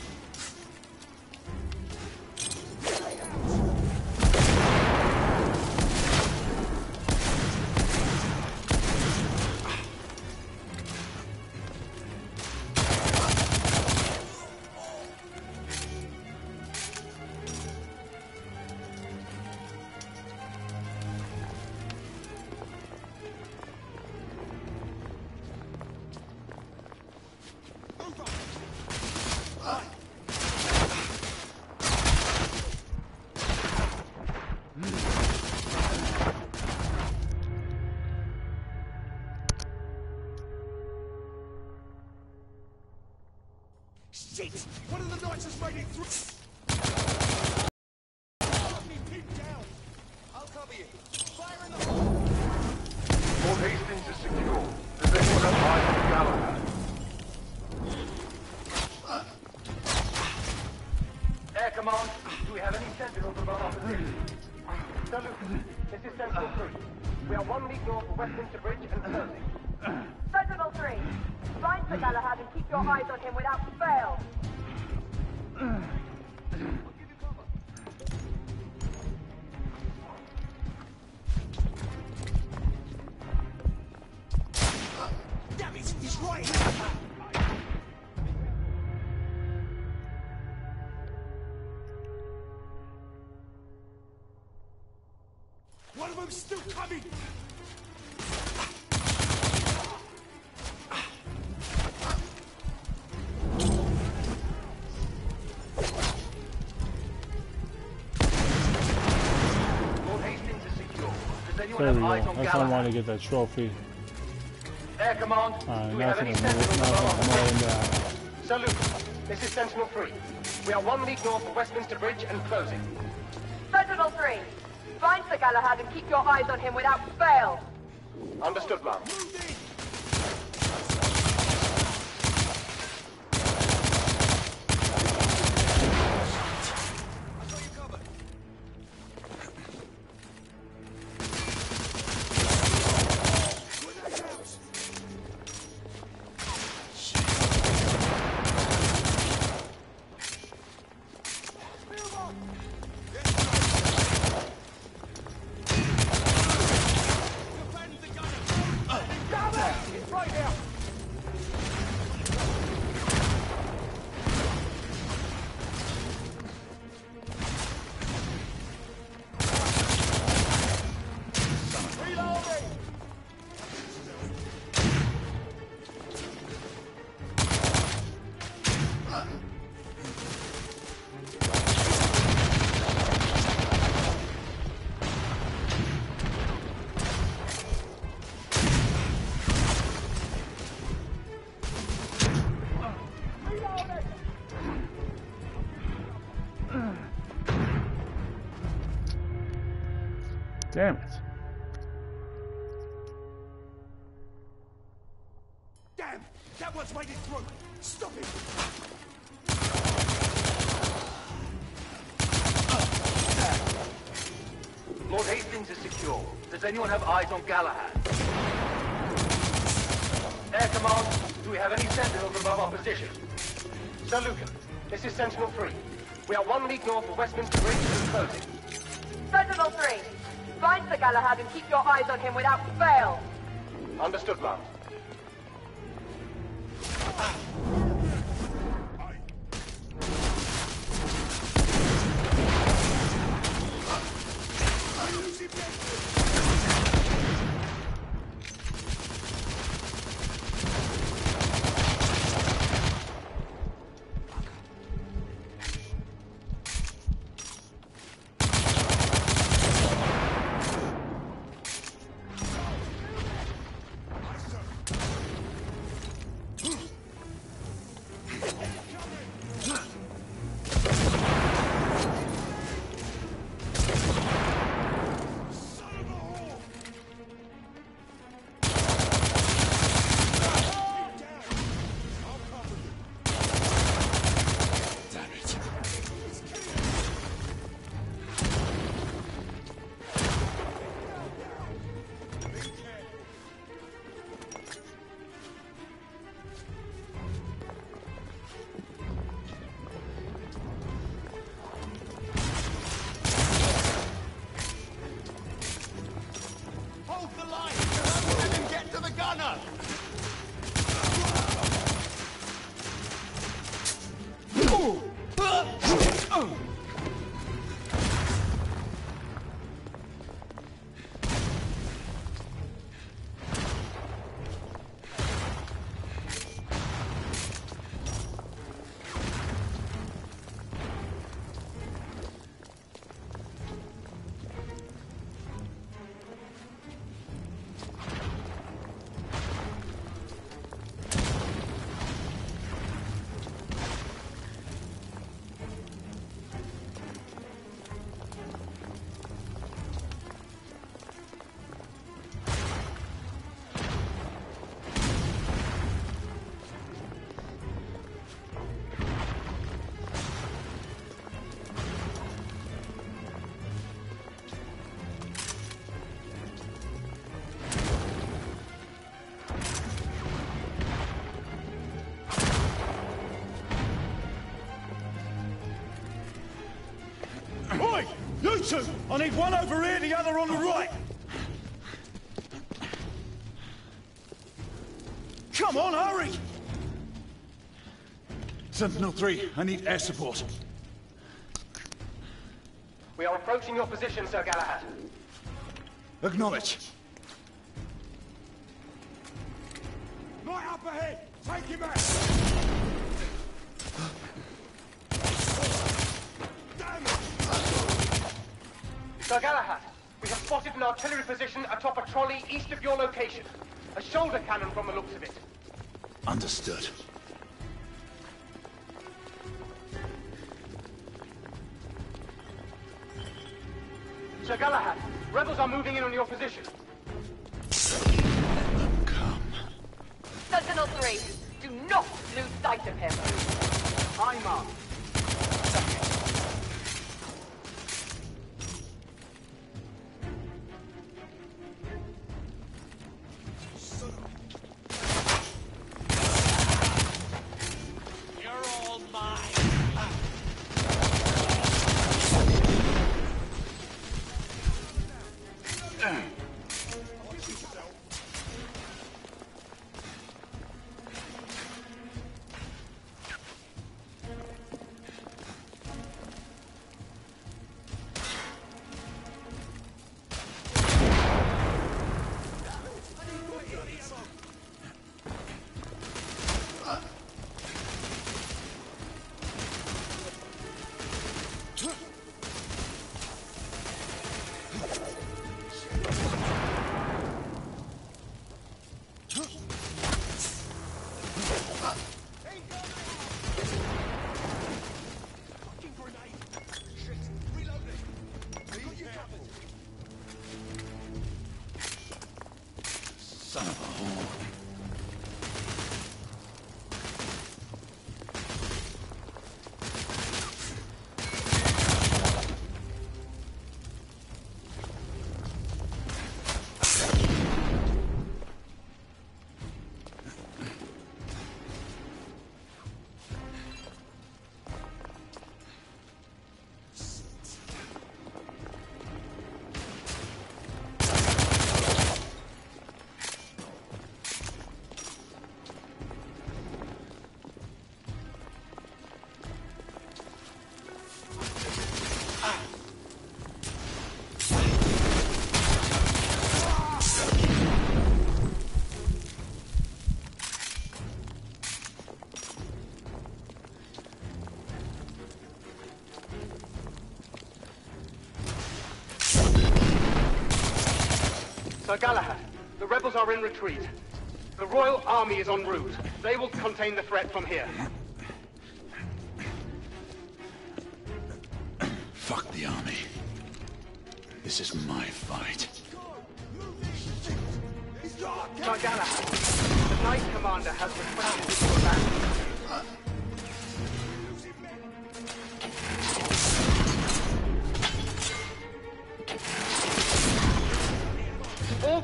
S1: There we
S2: have eyes
S1: go. That's why I
S2: Galahad?
S1: wanted to get that trophy.
S2: Air Command,
S1: Alright,
S2: do we
S1: now
S2: have
S1: for
S2: any
S1: the more,
S2: sentinels
S1: now
S2: above our
S1: for the more than that.
S2: Sir Lucan, this is Sentinel 3. We are one league north of Westminster Bridge and closing.
S15: Sentinel 3, find Sir Galahad and keep your eyes on him without fail.
S2: Understood, ma'am.
S1: Damn it.
S18: Damn! That one's made it through! Stop it!
S2: Lord Hastings is secure. Does anyone have eyes on Galahad? Air Command, do we have any sentinels above our position? Sir Lucan, this is Sentinel 3. We are one league north of Westminster Bridge and closing.
S15: Sentinel 3, find Sir Galahad and keep your eyes on him without fail.
S2: Understood, ma'am.
S21: I need one over here, the other on the right. Come on, hurry!
S4: Sentinel-3, I need air support.
S2: We are approaching your position, Sir Galahad.
S4: Acknowledge.
S18: Right up ahead! Take him out!
S2: Sir Galahad, we have spotted an artillery position atop a trolley east of your location. A shoulder cannon from the looks of it.
S4: Understood.
S2: Sir Galahad, rebels are moving in on your position.
S15: Sentinel-3, do not lose sight of him.
S2: I mark. Sir Galahad, the rebels are in retreat. The Royal Army is en route. They will contain the threat from here.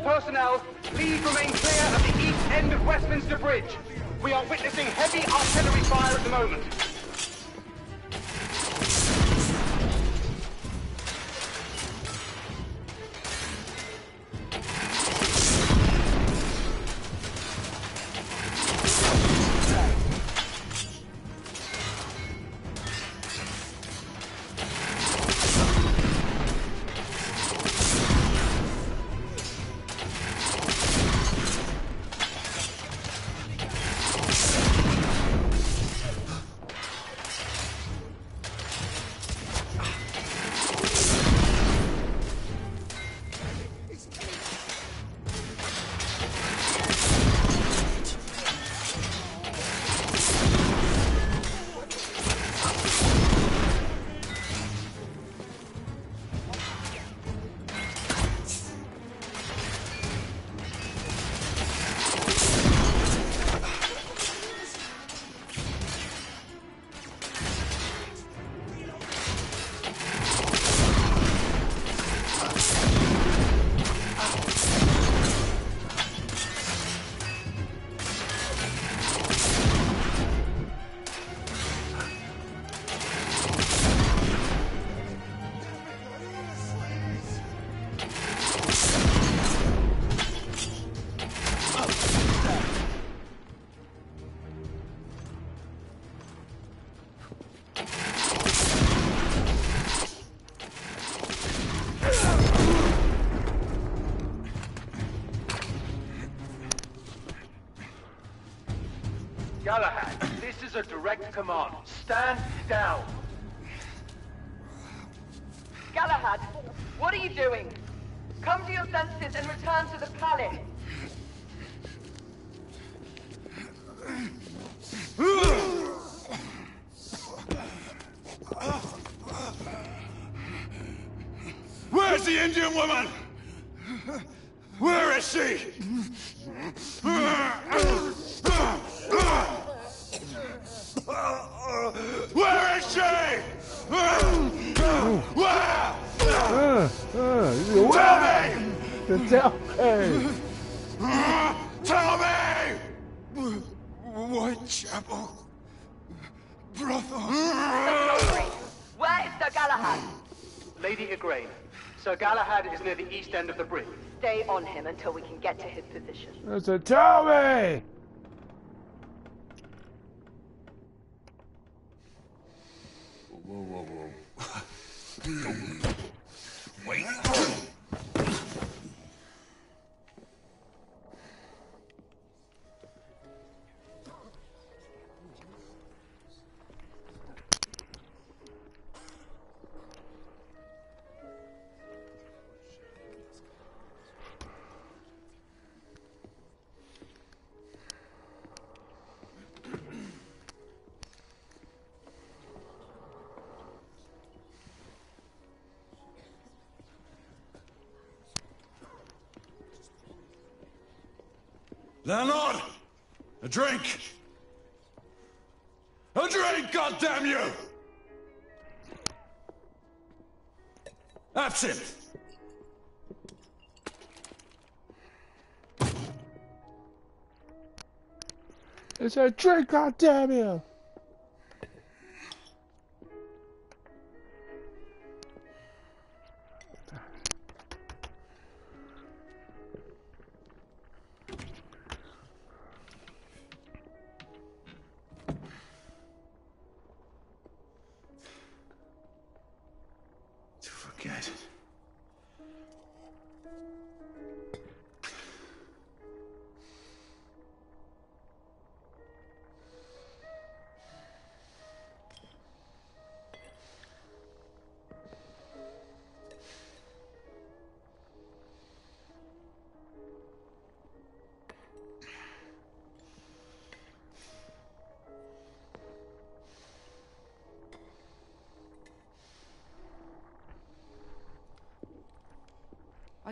S2: Personnel, please remain clear of the east end of Westminster Bridge. We are witnessing heavy artillery fire at the moment.
S15: Position.
S1: That's a tell me.
S4: Whoa, whoa, whoa. Wait. Leonard! A drink! A drink, goddamn you! Absinthe!
S1: It's a drink, goddamn you.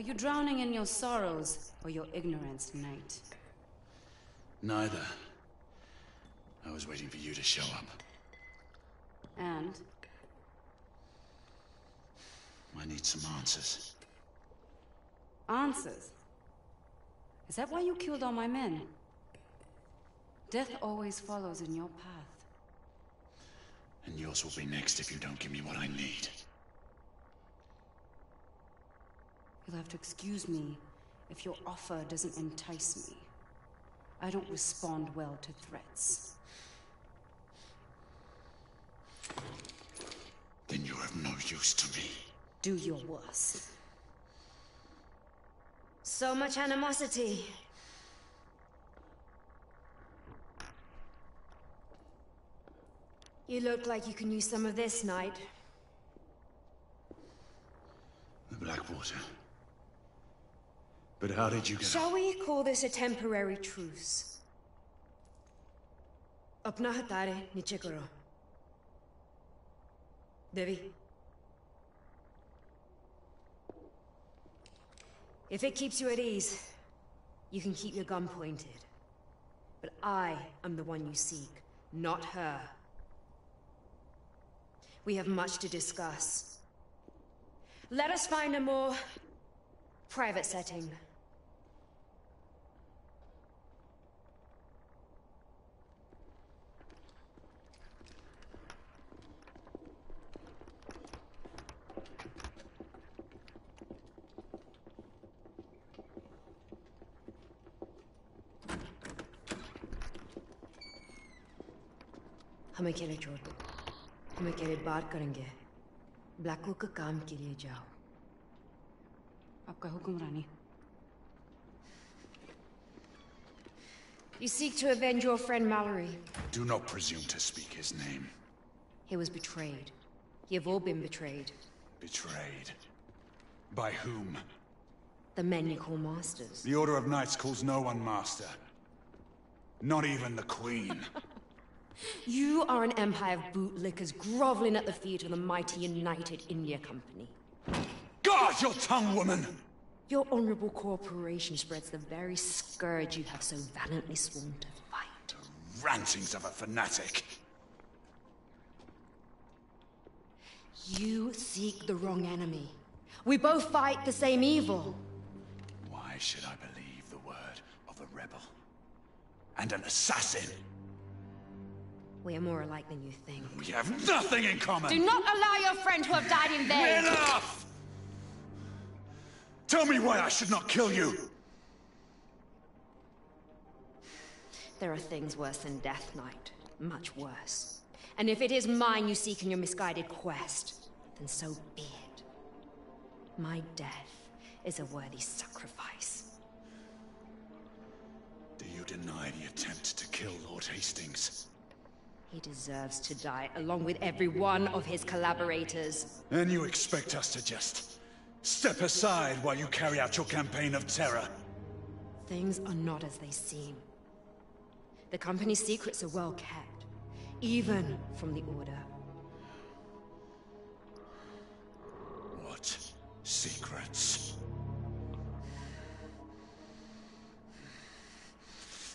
S30: You drowning in your sorrows or your ignorance, knight?
S4: Neither. I was waiting for you to show up.
S30: And?
S4: I need some answers.
S30: Answers? Is that why you killed all my men? Death always follows in your path.
S4: And yours will be next if you don't give me what I need.
S30: You'll have to excuse me if your offer doesn't entice me. I don't respond well to threats.
S4: Then you're of no use to me.
S30: Do your worst.
S32: So much animosity. You look like you can use some of this, Knight.
S4: The Blackwater. But how did you get
S32: Shall we call this a temporary truce? Apna hatare niche karo. Devi. If it keeps you at ease, you can keep your gun pointed. But I am the one you seek, not her. We have much to discuss. Let us find a more private setting. हमें अकेले छोड़ दो हम अकेले बात करेंगे Blanco का काम के लिए जाओ
S30: आपका हुक्म रानी
S32: You seek to avenge your friend Mallory.
S4: Do not presume to speak his name.
S32: He was betrayed. You've all been betrayed.
S4: Betrayed. By whom?
S32: The men you call masters.
S4: The Order of Knights calls no one master. Not even the Queen.
S32: You are an empire of bootlickers groveling at the feet of the mighty United India Company.
S4: Guard your tongue, woman!
S32: Your honorable corporation spreads the very scourge you have so valiantly sworn to fight.
S4: The rantings of a fanatic.
S32: You seek the wrong enemy. We both fight the same evil.
S4: Why should I believe the word of a rebel? And an assassin?
S32: We are more alike than you think.
S4: We have nothing in common!
S32: Do not allow your friend to have died in vain!
S4: Enough! Tell me why I should not kill you!
S32: There are things worse than Death Knight. Much worse. And if it is mine you seek in your misguided quest, then so be it. My death is a worthy sacrifice.
S4: Do you deny the attempt to kill Lord Hastings?
S32: He deserves to die, along with every one of his collaborators.
S4: And you expect us to just step aside while you carry out your campaign of terror?
S32: Things are not as they seem. The company's secrets are well kept, even from the Order.
S4: What secrets?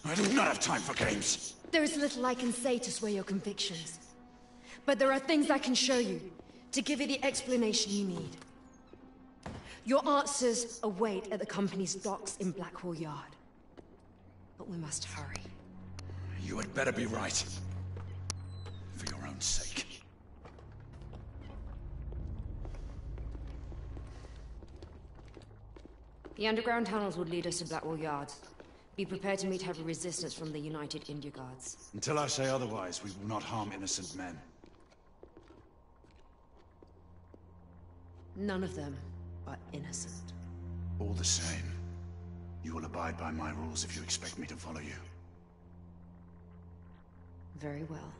S4: I do not have time for games!
S32: There is little I can say to sway your convictions. But there are things I can show you, to give you the explanation you need. Your answers await at the company's docks in Blackwall Yard. But we must hurry.
S4: You had better be right. For your own sake.
S32: The underground tunnels would lead us to Blackwall Yards. Be prepared to meet heavy resistance from the United India Guards.
S4: Until I say otherwise, we will not harm innocent men.
S32: None of them are innocent.
S4: All the same, you will abide by my rules if you expect me to follow you.
S32: Very well.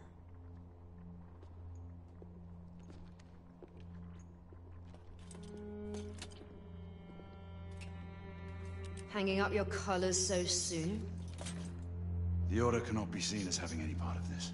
S32: Hanging up your colors so soon?
S4: The Order cannot be seen as having any part of this.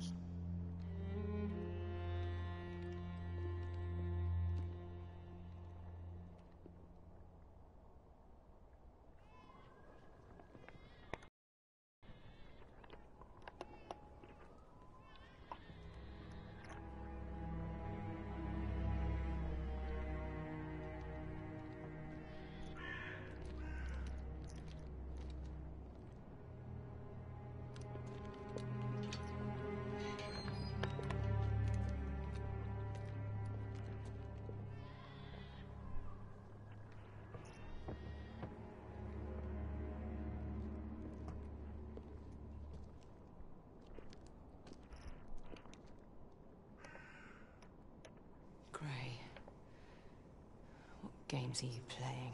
S33: Games are you playing?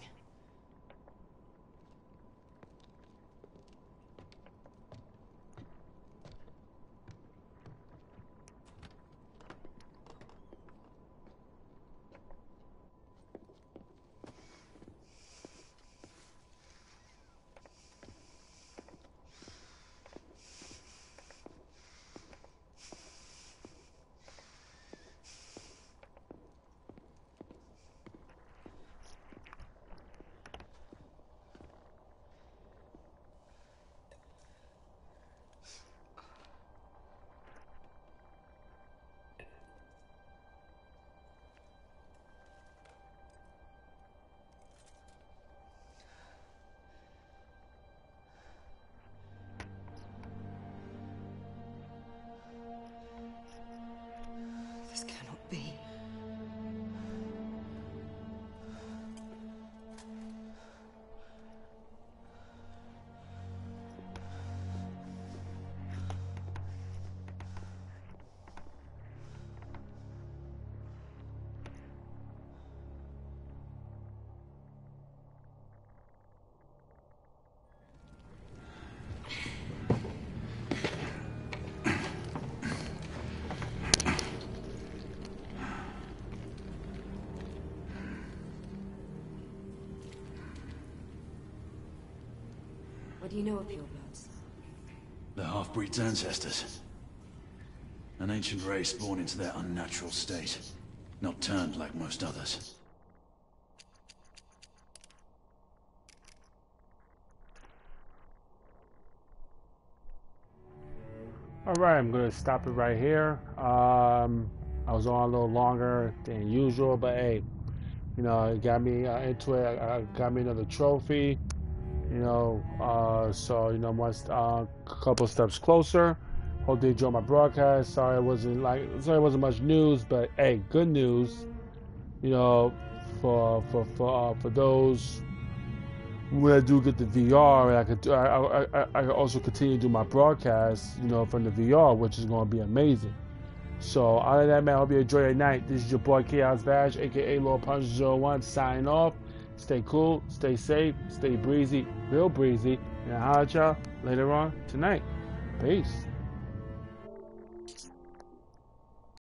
S32: Do you know of purebloods?
S34: The half-breed's ancestors. An ancient race born into their unnatural state. Not turned like most others.
S1: All right, I'm gonna stop it right here. Um, I was on a little longer than usual, but hey, you know, it got me uh, into it. I, I got me another trophy. You know, uh, so you know, one uh, couple steps closer. Hope they enjoy my broadcast. Sorry, it wasn't like sorry, it wasn't much news, but hey, good news. You know, for for for uh, for those when I do get the VR, and I could I, I, I, I also continue to do my broadcast, you know, from the VR, which is going to be amazing. So, other than that, man, I hope you enjoy your night. This is your boy Chaos Vash, aka Lord Punch 01, signing off. Stay cool, stay safe, stay breezy, real breezy, and I'll holler at y'all later on tonight. Peace.